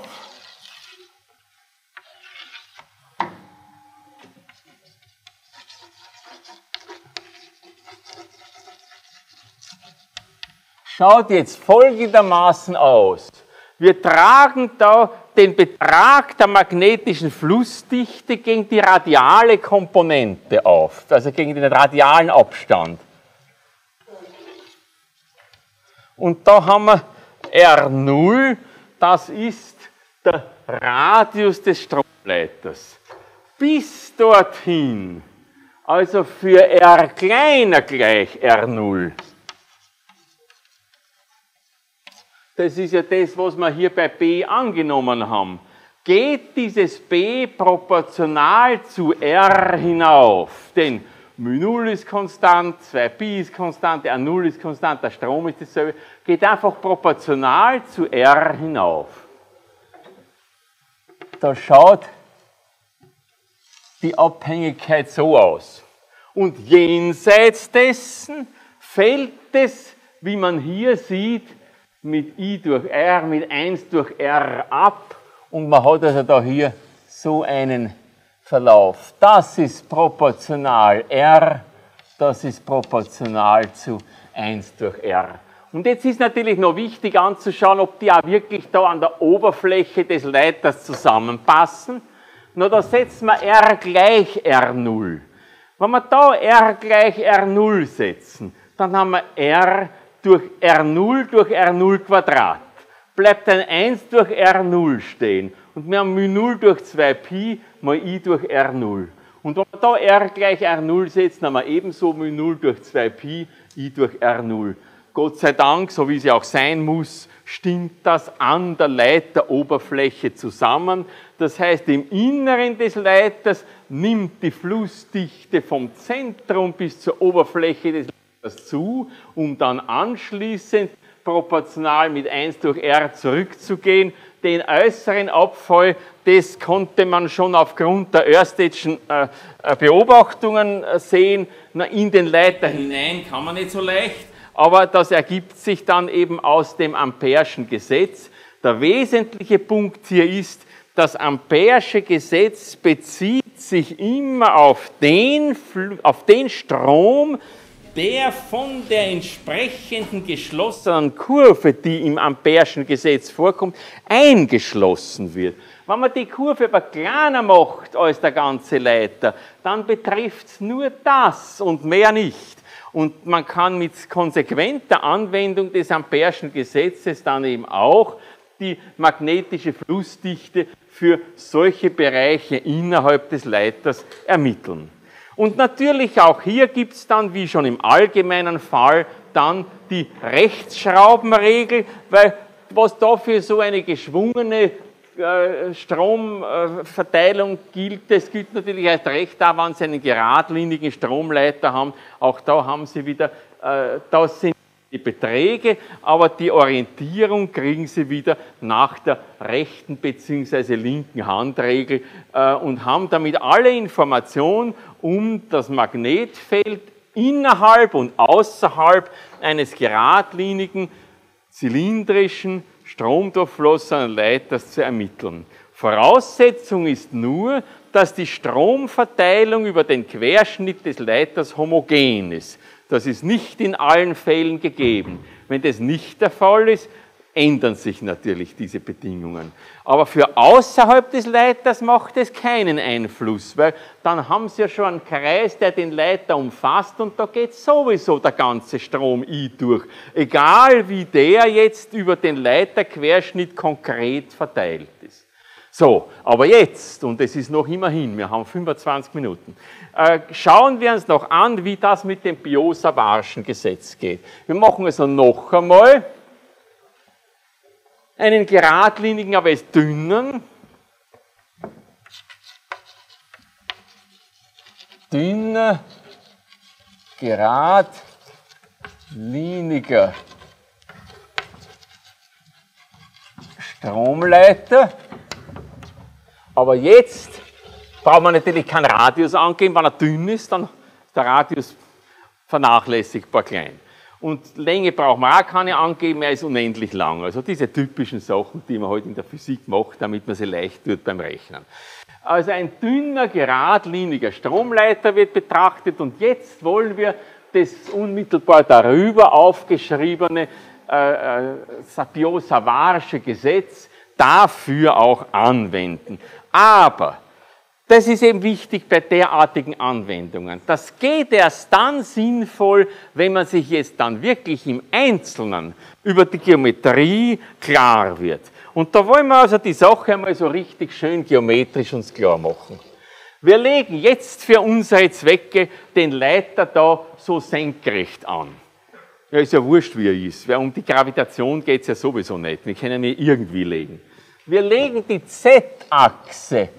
schaut jetzt folgendermaßen aus. Wir tragen da den Betrag der magnetischen Flussdichte gegen die radiale Komponente auf, also gegen den radialen Abstand. Und da haben wir R0, das ist der Radius des Stromleiters. Bis dorthin, also für R kleiner gleich R0, das ist ja das, was wir hier bei B angenommen haben, geht dieses B proportional zu R hinauf. Denn μ0 ist konstant, 2π ist konstant, R0 ist konstant, der Strom ist dasselbe, geht einfach proportional zu R hinauf. Da schaut die Abhängigkeit so aus. Und jenseits dessen fällt es, wie man hier sieht, mit I durch R, mit 1 durch R ab und man hat also da hier so einen Verlauf. Das ist proportional R, das ist proportional zu 1 durch R. Und jetzt ist natürlich noch wichtig anzuschauen, ob die auch wirklich da an der Oberfläche des Leiters zusammenpassen. Na, da setzen wir R gleich R0. Wenn wir da R gleich R0 setzen, dann haben wir R durch R0 durch R0 Quadrat. Bleibt ein 1 durch R0 stehen. Und wir haben μ0 durch 2pi mal i durch R0. Und wenn wir da R gleich R0 setzen, haben wir ebenso μ0 durch 2pi i durch R0. Gott sei Dank, so wie sie auch sein muss, stimmt das an der Leiteroberfläche zusammen. Das heißt, im Inneren des Leiters nimmt die Flussdichte vom Zentrum bis zur Oberfläche des Leiters zu, um dann anschließend proportional mit 1 durch R zurückzugehen. Den äußeren Abfall, das konnte man schon aufgrund der Örstedschen äh, äh, Beobachtungen äh, sehen. in den Leiter hinein kann man nicht so leicht, aber das ergibt sich dann eben aus dem Ampere'schen Gesetz. Der wesentliche Punkt hier ist, das Ampere'sche Gesetz bezieht sich immer auf den, auf den Strom, der von der entsprechenden geschlossenen Kurve, die im Ampere'schen Gesetz vorkommt, eingeschlossen wird. Wenn man die Kurve aber kleiner macht als der ganze Leiter, dann betrifft es nur das und mehr nicht. Und man kann mit konsequenter Anwendung des Ampere'schen Gesetzes dann eben auch die magnetische Flussdichte für solche Bereiche innerhalb des Leiters ermitteln. Und natürlich auch hier gibt es dann, wie schon im allgemeinen Fall, dann die Rechtsschraubenregel, weil was da für so eine geschwungene äh, Stromverteilung gilt, das gilt natürlich erst recht da, wenn Sie einen geradlinigen Stromleiter haben. Auch da haben Sie wieder, äh, das sind die Beträge, aber die Orientierung kriegen Sie wieder nach der rechten bzw. linken Handregel äh, und haben damit alle Informationen um das Magnetfeld innerhalb und außerhalb eines geradlinigen, zylindrischen, stromdurchflossenen Leiters zu ermitteln. Voraussetzung ist nur, dass die Stromverteilung über den Querschnitt des Leiters homogen ist. Das ist nicht in allen Fällen gegeben. Wenn das nicht der Fall ist, ändern sich natürlich diese Bedingungen. Aber für außerhalb des Leiters macht es keinen Einfluss, weil dann haben Sie ja schon einen Kreis, der den Leiter umfasst und da geht sowieso der ganze Strom I durch. Egal wie der jetzt über den Leiterquerschnitt konkret verteilt ist. So, aber jetzt, und es ist noch immerhin, wir haben 25 Minuten, äh, schauen wir uns noch an, wie das mit dem Biot-Savarschen Gesetz geht. Wir machen es noch einmal einen geradlinigen, aber es dünnen, dünner, geradliniger Stromleiter aber jetzt braucht man natürlich keinen Radius angeben. Wenn er dünn ist, dann ist der Radius vernachlässigbar klein. Und Länge braucht man auch keine angeben, er ist unendlich lang. Also diese typischen Sachen, die man heute halt in der Physik macht, damit man sie leicht tut beim Rechnen. Also ein dünner, geradliniger Stromleiter wird betrachtet und jetzt wollen wir das unmittelbar darüber aufgeschriebene äh, äh, Sapio-Savarsche Gesetz dafür auch anwenden. Aber das ist eben wichtig bei derartigen Anwendungen. Das geht erst dann sinnvoll, wenn man sich jetzt dann wirklich im Einzelnen über die Geometrie klar wird. Und da wollen wir also die Sache einmal so richtig schön geometrisch uns klar machen. Wir legen jetzt für unsere Zwecke den Leiter da so senkrecht an. Ja, ist ja wurscht, wie er ist, weil um die Gravitation geht es ja sowieso nicht. Wir können ihn irgendwie legen. Wir legen die Z-Achse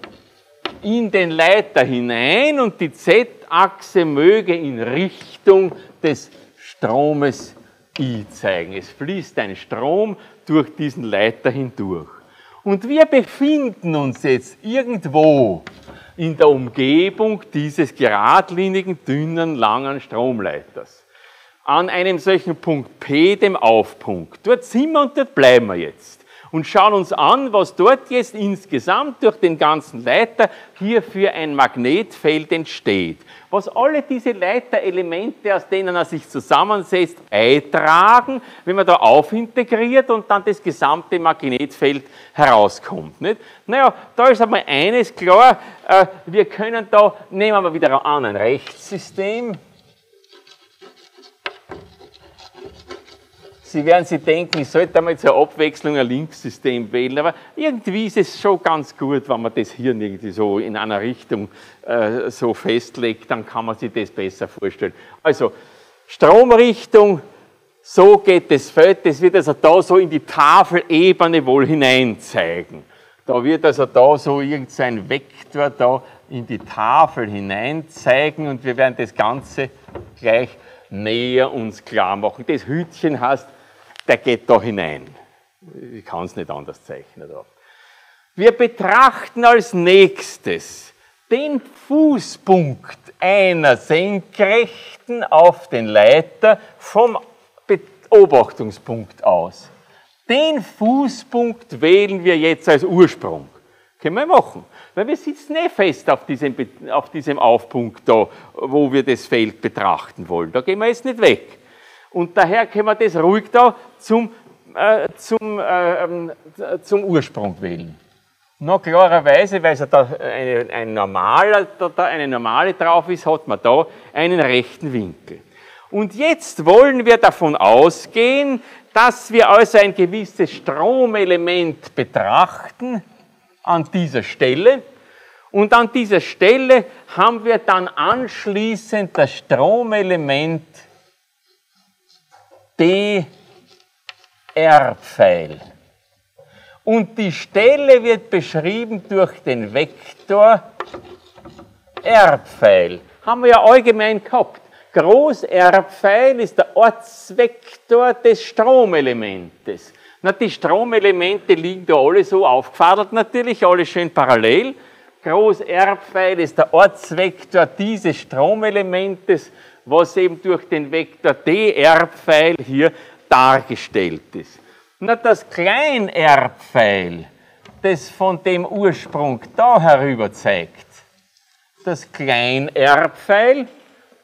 in den Leiter hinein und die Z-Achse möge in Richtung des Stromes I zeigen. Es fließt ein Strom durch diesen Leiter hindurch. Und wir befinden uns jetzt irgendwo in der Umgebung dieses geradlinigen, dünnen, langen Stromleiters. An einem solchen Punkt P, dem Aufpunkt. Dort sind wir und dort bleiben wir jetzt und schauen uns an, was dort jetzt insgesamt durch den ganzen Leiter hier für ein Magnetfeld entsteht. Was alle diese Leiterelemente, aus denen er sich zusammensetzt, beitragen, wenn man da aufintegriert und dann das gesamte Magnetfeld herauskommt. Nicht? Naja, da ist einmal eines klar, äh, wir können da, nehmen wir wieder an, ein Rechtssystem, Sie werden sich denken, ich sollte einmal zur Abwechslung ein Linkssystem wählen, aber irgendwie ist es schon ganz gut, wenn man das hier irgendwie so in einer Richtung äh, so festlegt, dann kann man sich das besser vorstellen. Also Stromrichtung so geht das Feld, das wird also da so in die Tafelebene wohl hineinzeigen. Da wird also da so irgendein Vektor da in die Tafel hineinzeigen und wir werden das Ganze gleich näher uns klar machen. Das Hütchen heißt, der geht da hinein. Ich kann es nicht anders zeichnen. Da. Wir betrachten als nächstes den Fußpunkt einer Senkrechten auf den Leiter vom Beobachtungspunkt aus. Den Fußpunkt wählen wir jetzt als Ursprung. Können wir machen. Weil wir sitzen eh fest auf diesem, auf diesem Aufpunkt da, wo wir das Feld betrachten wollen. Da gehen wir jetzt nicht weg. Und daher können wir das ruhig da zum, äh, zum, äh, ähm, zum Ursprung wählen. Noch klarerweise, weil da eine, ein normaler, da eine normale drauf ist, hat man da einen rechten Winkel. Und jetzt wollen wir davon ausgehen, dass wir also ein gewisses Stromelement betrachten an dieser Stelle. Und an dieser Stelle haben wir dann anschließend das Stromelement dr-Pfeil. Und die Stelle wird beschrieben durch den Vektor r-Pfeil. Haben wir ja allgemein gehabt. Groß-R-Pfeil ist der Ortsvektor des Stromelementes. Na, die Stromelemente liegen da alle so aufgefadert natürlich, alle schön parallel. Groß-R-Pfeil ist der Ortsvektor dieses Stromelementes, was eben durch den Vektor dr-Pfeil hier dargestellt ist. Na, das Klein-R-Pfeil, das von dem Ursprung da herüber zeigt, das Klein-R-Pfeil,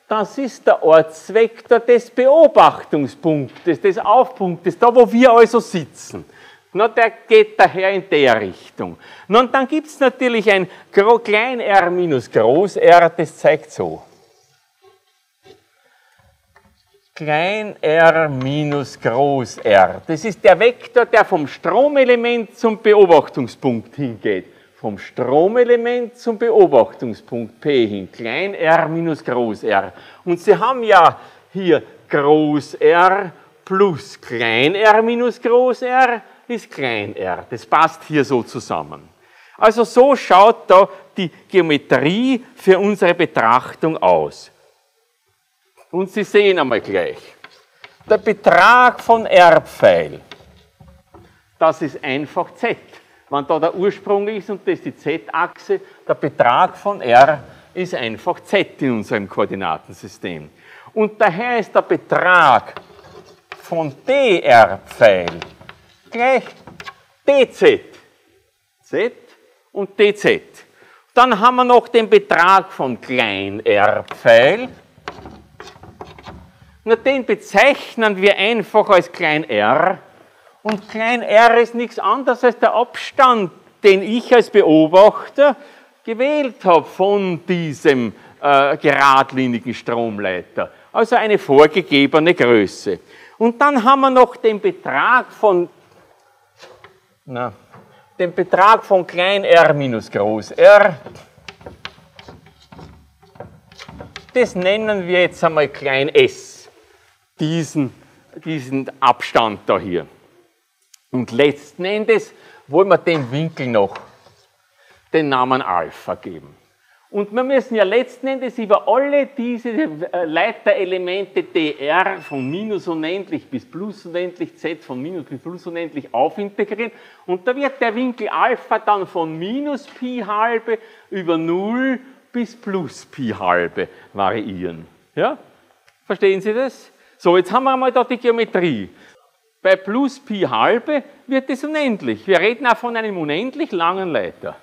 das ist der Ortsvektor des Beobachtungspunktes, des Aufpunktes, da wo wir also sitzen. Na, der geht daher in der Richtung. Na, und dann gibt es natürlich ein klein r minus groß r, das zeigt so. Klein r minus groß r. Das ist der Vektor, der vom Stromelement zum Beobachtungspunkt hingeht vom Stromelement zum Beobachtungspunkt P hin, klein r minus groß r. Und Sie haben ja hier groß r plus klein r minus groß r ist klein r. Das passt hier so zusammen. Also so schaut da die Geometrie für unsere Betrachtung aus. Und Sie sehen einmal gleich, der Betrag von R-Pfeil, das ist einfach Z wenn da der Ursprung ist und das die z-Achse, der Betrag von r ist einfach z in unserem Koordinatensystem. Und daher ist der Betrag von dr-Pfeil gleich dz. z und dz. Dann haben wir noch den Betrag von klein r-Pfeil. Den bezeichnen wir einfach als klein r und klein r ist nichts anderes als der Abstand, den ich als Beobachter gewählt habe von diesem äh, geradlinigen Stromleiter. Also eine vorgegebene Größe. Und dann haben wir noch den Betrag von, na, den Betrag von klein r minus groß r. Das nennen wir jetzt einmal klein s, diesen, diesen Abstand da hier. Und letzten Endes wollen wir dem Winkel noch den Namen Alpha geben. Und wir müssen ja letzten Endes über alle diese äh, Leiterelemente dr von minus unendlich bis plus unendlich, z von minus bis plus unendlich aufintegrieren. Und da wird der Winkel Alpha dann von minus Pi halbe über 0 bis plus Pi halbe variieren. Ja? Verstehen Sie das? So, jetzt haben wir einmal da die Geometrie. Bei plus Pi halbe wird es unendlich. Wir reden auch von einem unendlich langen Leiter.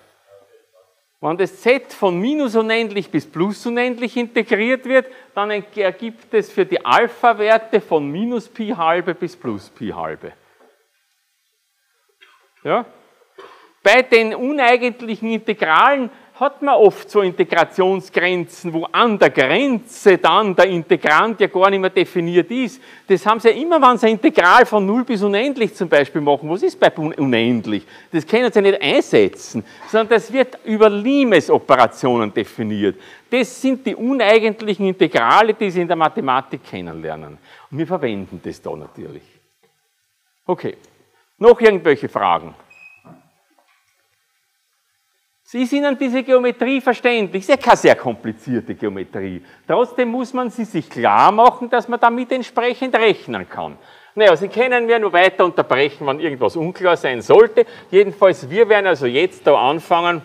Wenn das z von minus unendlich bis plus unendlich integriert wird, dann ergibt es für die Alpha-Werte von minus Pi halbe bis plus Pi halbe. Ja? Bei den uneigentlichen Integralen hat man oft so Integrationsgrenzen, wo an der Grenze dann der Integrant ja gar nicht mehr definiert ist. Das haben sie ja immer, wenn sie ein Integral von 0 bis unendlich zum Beispiel machen. Was ist bei unendlich? Das können sie nicht einsetzen, sondern das wird über Limes-Operationen definiert. Das sind die uneigentlichen Integrale, die Sie in der Mathematik kennenlernen. Und wir verwenden das da natürlich. Okay, noch irgendwelche Fragen? Ist Ihnen diese Geometrie verständlich? Ist ja keine sehr komplizierte Geometrie. Trotzdem muss man sie sich klar machen, dass man damit entsprechend rechnen kann. Naja, Sie können mir nur weiter unterbrechen, wenn irgendwas unklar sein sollte. Jedenfalls, wir werden also jetzt da anfangen,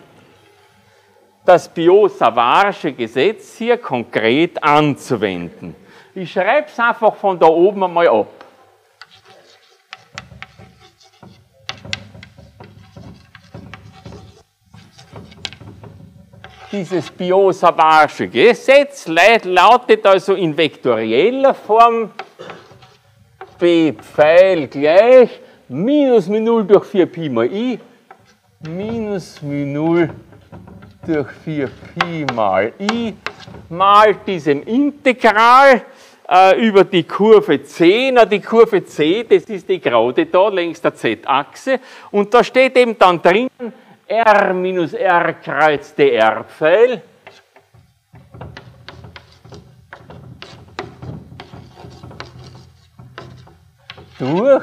das Biot-Savarsche Gesetz hier konkret anzuwenden. Ich schreibe es einfach von da oben einmal ab. Dieses Biot-Savarsche Gesetz lautet also in vektorieller Form b Pfeil gleich minus μ0 durch 4 Pi mal i minus μ0 durch 4 Pi mal i mal diesem Integral äh, über die Kurve c. Na, die Kurve c, das ist die Gerade da längs der z-Achse. Und da steht eben dann drinnen R minus R kreuz dr-Pfeil. durch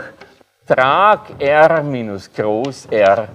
Trag R minus Groß R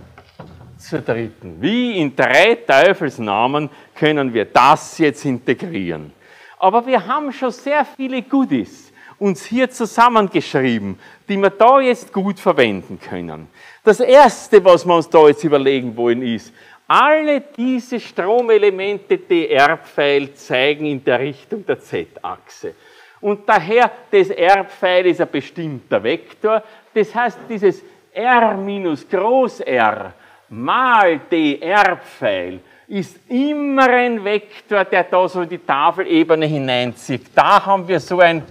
zur dritten. Wie in drei Teufelsnamen können wir das jetzt integrieren? Aber wir haben schon sehr viele Goodies uns hier zusammengeschrieben, die wir da jetzt gut verwenden können. Das Erste, was wir uns da jetzt überlegen wollen, ist, alle diese Stromelemente dr-Pfeil zeigen in der Richtung der z-Achse. Und daher, das R-Pfeil ist ein bestimmter Vektor. Das heißt, dieses R minus Groß R mal dr-Pfeil ist immer ein Vektor, der da so in die Tafelebene hineinzieht. Da haben wir so ein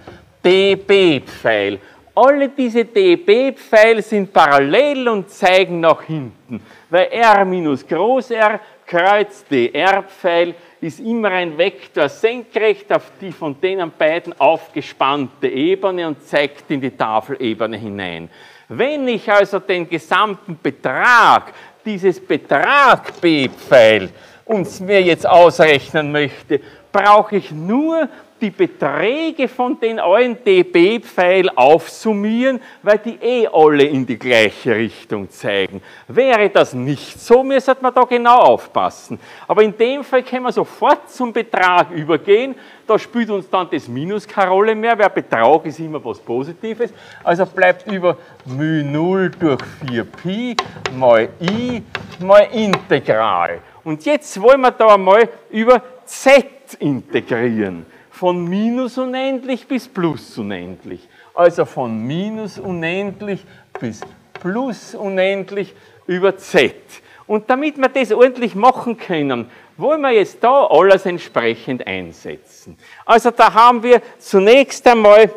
db-Pfeil. Alle diese dB-Pfeile sind parallel und zeigen nach hinten, weil R minus Groß R Kreuz dr-Pfeil ist immer ein Vektor senkrecht auf die von denen beiden aufgespannte Ebene und zeigt in die Tafelebene hinein. Wenn ich also den gesamten Betrag dieses Betrag B-Pfeil uns mir jetzt ausrechnen möchte, brauche ich nur die Beträge von den allen dB-Pfeil aufsummieren, weil die eh alle in die gleiche Richtung zeigen. Wäre das nicht so, müsste man da genau aufpassen. Aber in dem Fall können wir sofort zum Betrag übergehen. Da spielt uns dann das Minus keine Rolle mehr, weil Betrag ist immer was Positives. Also bleibt über μ0 durch 4pi mal i mal Integral. Und jetzt wollen wir da einmal über z integrieren von minus unendlich bis plus unendlich. Also von minus unendlich bis plus unendlich über z. Und damit wir das ordentlich machen können, wollen wir jetzt da alles entsprechend einsetzen. Also da haben wir zunächst einmal,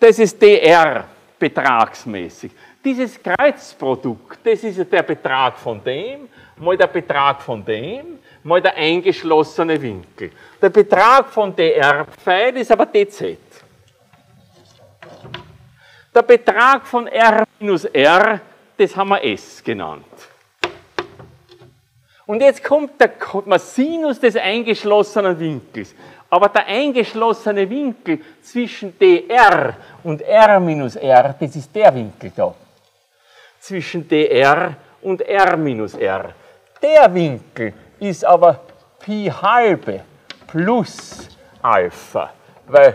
das ist dr betragsmäßig. Dieses Kreuzprodukt, das ist der Betrag von dem, mal der Betrag von dem, mal der eingeschlossene Winkel. Der Betrag von dr-Pfeil ist aber dz. Der Betrag von r minus r, das haben wir s genannt. Und jetzt kommt der Sinus des eingeschlossenen Winkels. Aber der eingeschlossene Winkel zwischen dr und r minus r, das ist der Winkel da. Zwischen dr und r minus r. Der Winkel ist aber Pi halbe plus Alpha, weil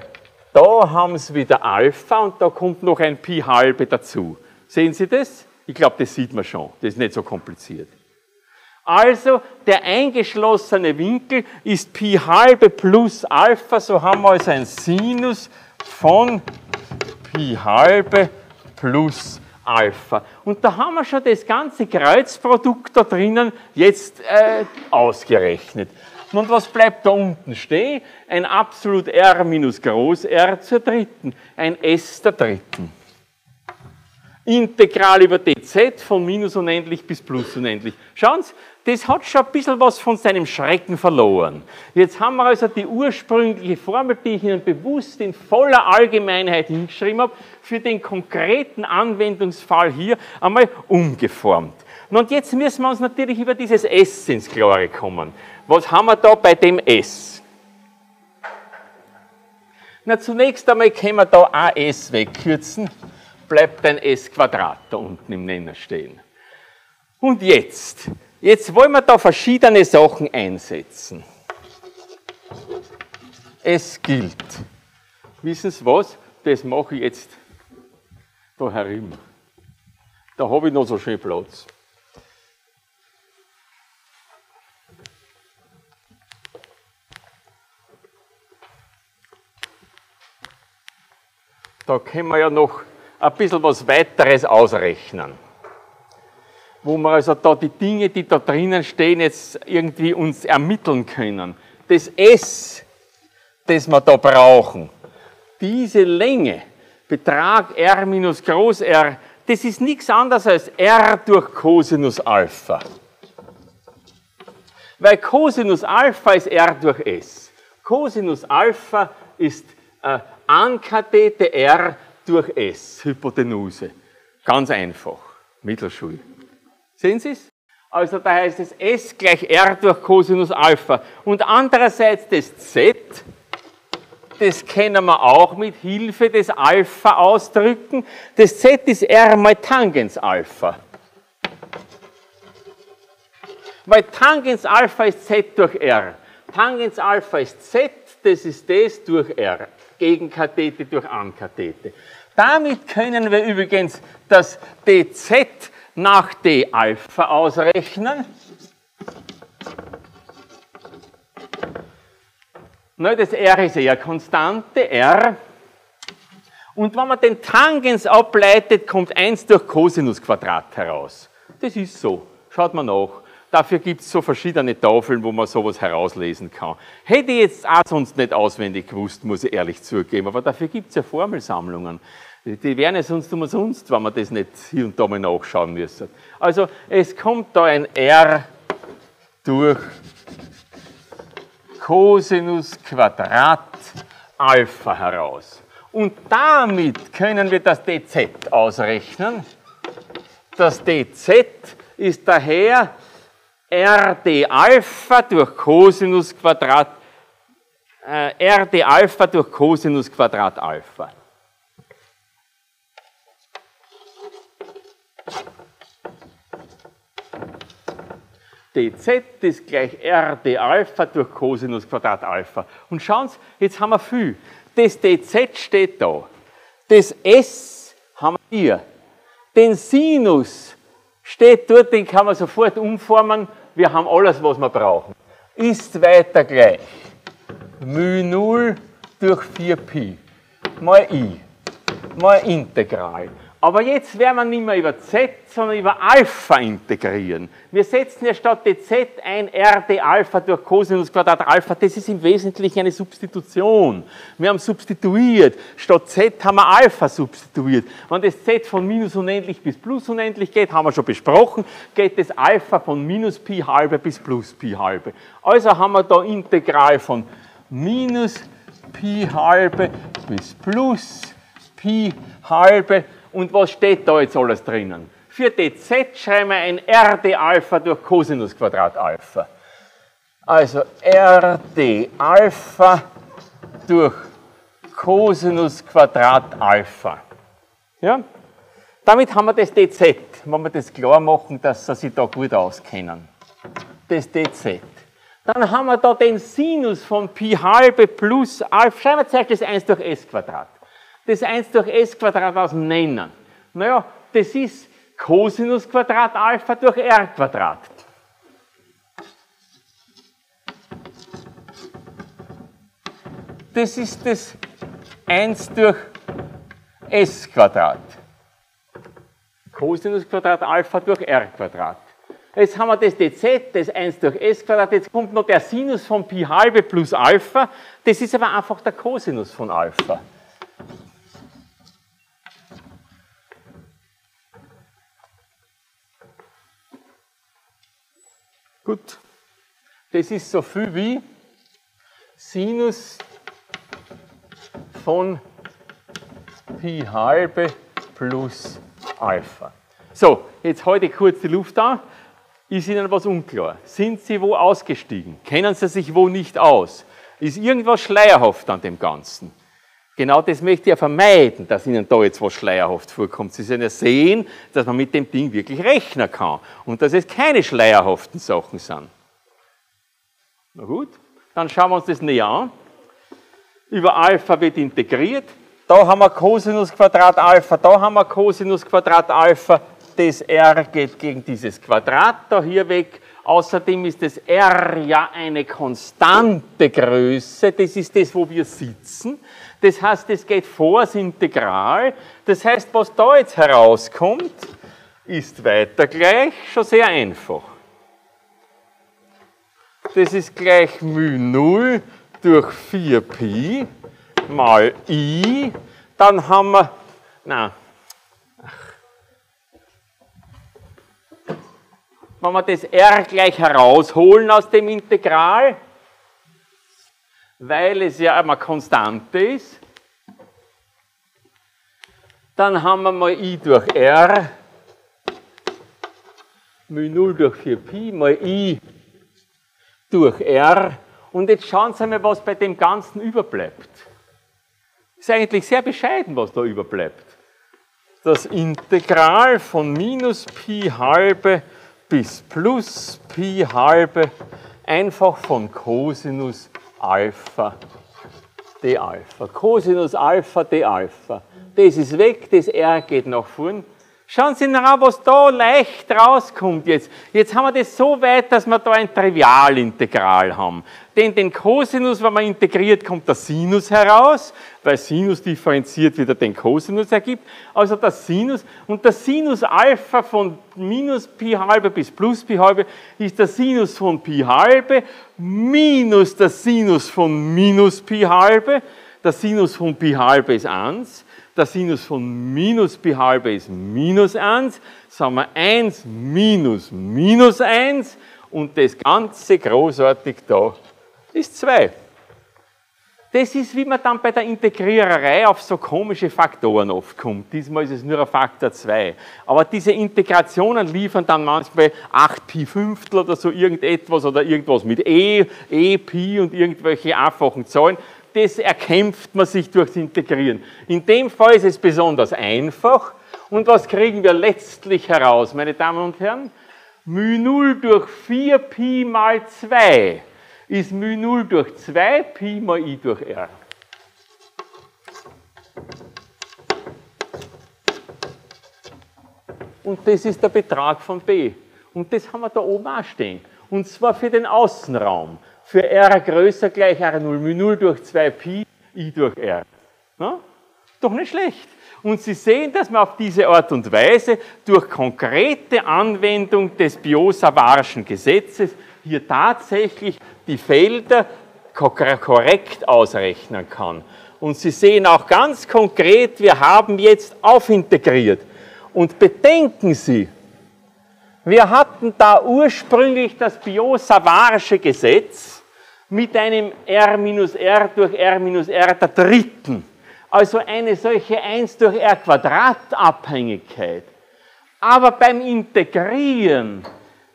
da haben Sie wieder Alpha und da kommt noch ein Pi halbe dazu. Sehen Sie das? Ich glaube, das sieht man schon. Das ist nicht so kompliziert. Also der eingeschlossene Winkel ist Pi halbe plus Alpha, so haben wir also ein Sinus von Pi halbe plus Alpha. Und da haben wir schon das ganze Kreuzprodukt da drinnen jetzt äh, ausgerechnet. Und was bleibt da unten stehen? Ein absolut R minus Groß R zur dritten, ein S der dritten. Integral über dz von minus unendlich bis plus unendlich. Schauen Sie, das hat schon ein bisschen was von seinem Schrecken verloren. Jetzt haben wir also die ursprüngliche Formel, die ich Ihnen bewusst in voller Allgemeinheit hingeschrieben habe, für den konkreten Anwendungsfall hier einmal umgeformt. Und jetzt müssen wir uns natürlich über dieses S ins Klare kommen. Was haben wir da bei dem S? Na, zunächst einmal können wir da AS wegkürzen, bleibt ein S Quadrat da unten im Nenner stehen. Und jetzt, jetzt wollen wir da verschiedene Sachen einsetzen. Es gilt. Wissen Sie was? Das mache ich jetzt da herum. Da habe ich noch so schön Platz. Da können wir ja noch ein bisschen was weiteres ausrechnen. Wo wir also da die Dinge, die da drinnen stehen, jetzt irgendwie uns ermitteln können. Das S, das wir da brauchen, diese Länge, Betrag r minus Groß R, das ist nichts anderes als r durch Cosinus Alpha. Weil Cosinus Alpha ist r durch S. Cosinus Alpha ist äh, Ankathete R durch S, Hypotenuse. Ganz einfach, Mittelschule. Sehen Sie es? Also da heißt es S gleich R durch Cosinus Alpha. Und andererseits das Z, das können wir auch mit Hilfe des Alpha ausdrücken. Das Z ist R mal Tangens Alpha. Weil Tangens Alpha ist Z durch R. Tangens Alpha ist Z, das ist das durch R. Gegenkathete durch Ankathete. Damit können wir übrigens das dz nach d Alpha ausrechnen. Das R ist ja Konstante, R. Und wenn man den Tangens ableitet, kommt 1 durch Cosinus Quadrat heraus. Das ist so. Schaut mal nach. Dafür gibt es so verschiedene Tafeln, wo man sowas herauslesen kann. Hätte ich jetzt auch sonst nicht auswendig gewusst, muss ich ehrlich zugeben, aber dafür gibt es ja Formelsammlungen. Die wären ja sonst umsonst, wenn man das nicht hier und da mal nachschauen müsste. Also es kommt da ein R durch Cosinus Quadrat Alpha heraus. Und damit können wir das dz ausrechnen. Das dz ist daher Rd Alpha durch Cosinus Quadrat, äh, Rd Alpha durch Cosinus Quadrat Alpha. Dz ist gleich Rd Alpha durch Cosinus Quadrat Alpha. Und schauen Sie, jetzt haben wir viel. Das dz steht da. Das s haben wir hier. Den Sinus steht dort, den kann man sofort umformen wir haben alles, was wir brauchen. Ist weiter gleich μ0 durch 4pi mal i mal Integral. Aber jetzt werden wir nicht mehr über z, sondern über Alpha integrieren. Wir setzen ja statt dz ein Rd Alpha durch Cosinus Quadrat Alpha. Das ist im Wesentlichen eine Substitution. Wir haben substituiert. Statt z haben wir Alpha substituiert. Wenn das z von minus unendlich bis plus unendlich geht, haben wir schon besprochen, geht das Alpha von minus Pi halbe bis plus Pi halbe. Also haben wir da Integral von minus Pi halbe bis plus Pi halbe und was steht da jetzt alles drinnen? Für dz schreiben wir ein Rd Alpha durch Cosinus Quadrat Alpha. Also Rd Alpha durch Cosinus Quadrat Alpha. Ja? Damit haben wir das dz, wenn wir das klar machen, dass Sie sich da gut auskennen. Das dz. Dann haben wir da den Sinus von Pi halbe plus Alpha. Schreiben wir zuerst das 1 durch s Quadrat das 1 durch s Quadrat aus dem Nennen? Naja, das ist Cosinus Quadrat Alpha durch r Quadrat. Das ist das 1 durch s Quadrat. Cosinus Quadrat Alpha durch r Quadrat. Jetzt haben wir das dz, das 1 durch s Quadrat, jetzt kommt noch der Sinus von Pi halbe plus Alpha, das ist aber einfach der Cosinus von Alpha. Gut. Das ist so viel wie Sinus von Pi halbe plus Alpha. So, jetzt halte ich kurz die Luft an. Ist Ihnen was unklar? Sind Sie wo ausgestiegen? Kennen Sie sich wo nicht aus? Ist irgendwas schleierhaft an dem Ganzen? Genau das möchte ich ja vermeiden, dass Ihnen da jetzt was schleierhaft vorkommt. Sie sollen ja sehen, dass man mit dem Ding wirklich rechnen kann und dass es keine schleierhaften Sachen sind. Na gut, dann schauen wir uns das näher an. Über Alpha wird integriert. Da haben wir Cosinus Quadrat Alpha, da haben wir Cosinus Quadrat Alpha das r geht gegen dieses Quadrat da hier weg. Außerdem ist das r ja eine konstante Größe, das ist das, wo wir sitzen. Das heißt, es geht vor das Integral. Das heißt, was da jetzt herauskommt, ist weiter gleich schon sehr einfach. Das ist gleich μ0 durch 4pi mal i. Dann haben wir, na, wenn wir das r gleich herausholen aus dem Integral, weil es ja immer Konstante ist, dann haben wir mal i durch r, μ0 durch 4pi mal i durch r. Und jetzt schauen Sie mal, was bei dem Ganzen überbleibt. Ist eigentlich sehr bescheiden, was da überbleibt. Das Integral von minus Pi halbe bis plus Pi halbe einfach von Cosinus Alpha d Alpha. Cosinus Alpha d Alpha. Das ist weg, das R geht nach vorn. Schauen Sie nach, was da leicht rauskommt jetzt. Jetzt haben wir das so weit, dass wir da ein Trivialintegral haben. Denn den Cosinus, wenn man integriert, kommt der Sinus heraus, weil Sinus differenziert wieder den Cosinus ergibt. Also der Sinus und der Sinus Alpha von minus Pi halbe bis plus Pi halbe ist der Sinus von Pi halbe minus der Sinus von minus Pi halbe. Der Sinus von Pi halbe ist 1 der Sinus von minus Pi halbe ist minus 1, sagen wir 1 minus minus 1 und das Ganze großartig da ist 2. Das ist, wie man dann bei der Integriererei auf so komische Faktoren oft kommt. Diesmal ist es nur ein Faktor 2. Aber diese Integrationen liefern dann manchmal 8 Pi Fünftel oder so irgendetwas oder irgendwas mit E, E, Pi und irgendwelche einfachen Zahlen das erkämpft man sich durchs Integrieren. In dem Fall ist es besonders einfach. Und was kriegen wir letztlich heraus, meine Damen und Herren? μ0 durch 4pi mal 2 ist μ0 durch 2pi mal i durch r. Und das ist der Betrag von b. Und das haben wir da oben auch stehen. Und zwar für den Außenraum für r größer gleich r0, μ0 durch 2pi, i durch r. Na? Doch nicht schlecht. Und Sie sehen, dass man auf diese Art und Weise durch konkrete Anwendung des Biot-Savarschen Gesetzes hier tatsächlich die Felder korrekt ausrechnen kann. Und Sie sehen auch ganz konkret, wir haben jetzt aufintegriert. Und bedenken Sie, wir hatten da ursprünglich das Biot-Savarsche Gesetz, mit einem r minus r durch r minus r der dritten. Also eine solche 1 durch r Quadrat Abhängigkeit. Aber beim Integrieren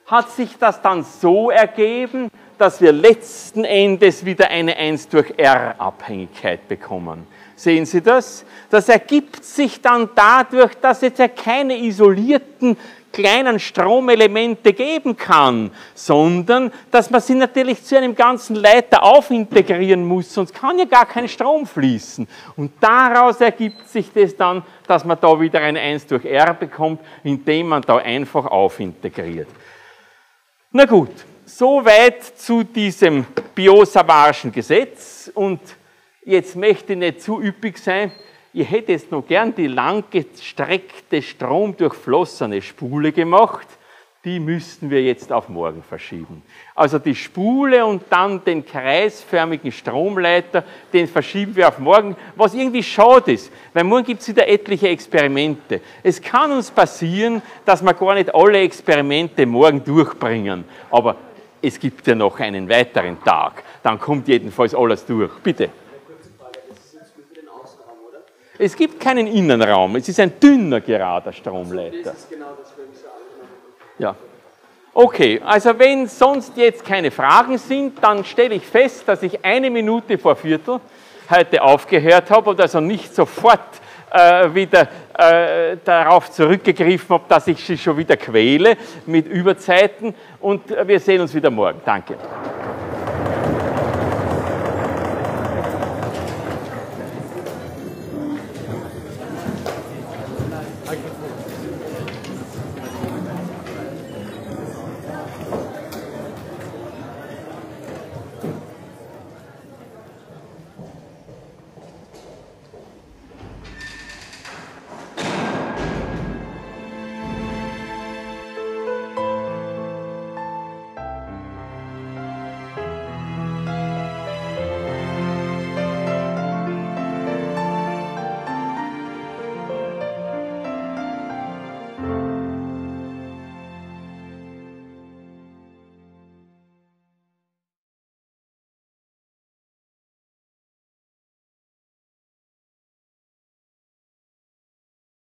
hat sich das dann so ergeben, dass wir letzten Endes wieder eine 1 durch r Abhängigkeit bekommen. Sehen Sie das? Das ergibt sich dann dadurch, dass jetzt ja keine isolierten kleinen Stromelemente geben kann, sondern dass man sie natürlich zu einem ganzen Leiter aufintegrieren muss, sonst kann ja gar kein Strom fließen. Und daraus ergibt sich das dann, dass man da wieder ein 1 durch R bekommt, indem man da einfach aufintegriert. Na gut, soweit zu diesem biosavarischen Gesetz und jetzt möchte ich nicht zu üppig sein, ich hätte jetzt noch gern die langgestreckte, stromdurchflossene Spule gemacht. Die müssten wir jetzt auf morgen verschieben. Also die Spule und dann den kreisförmigen Stromleiter, den verschieben wir auf morgen, was irgendwie schade ist, weil morgen gibt es wieder etliche Experimente. Es kann uns passieren, dass wir gar nicht alle Experimente morgen durchbringen. Aber es gibt ja noch einen weiteren Tag. Dann kommt jedenfalls alles durch. Bitte. Es gibt keinen Innenraum, es ist ein dünner gerader Stromleiter. Das ist genau das, Ja. Okay, also wenn sonst jetzt keine Fragen sind, dann stelle ich fest, dass ich eine Minute vor Viertel heute aufgehört habe und also nicht sofort äh, wieder äh, darauf zurückgegriffen habe, dass ich sie schon wieder quäle mit Überzeiten und wir sehen uns wieder morgen. Danke.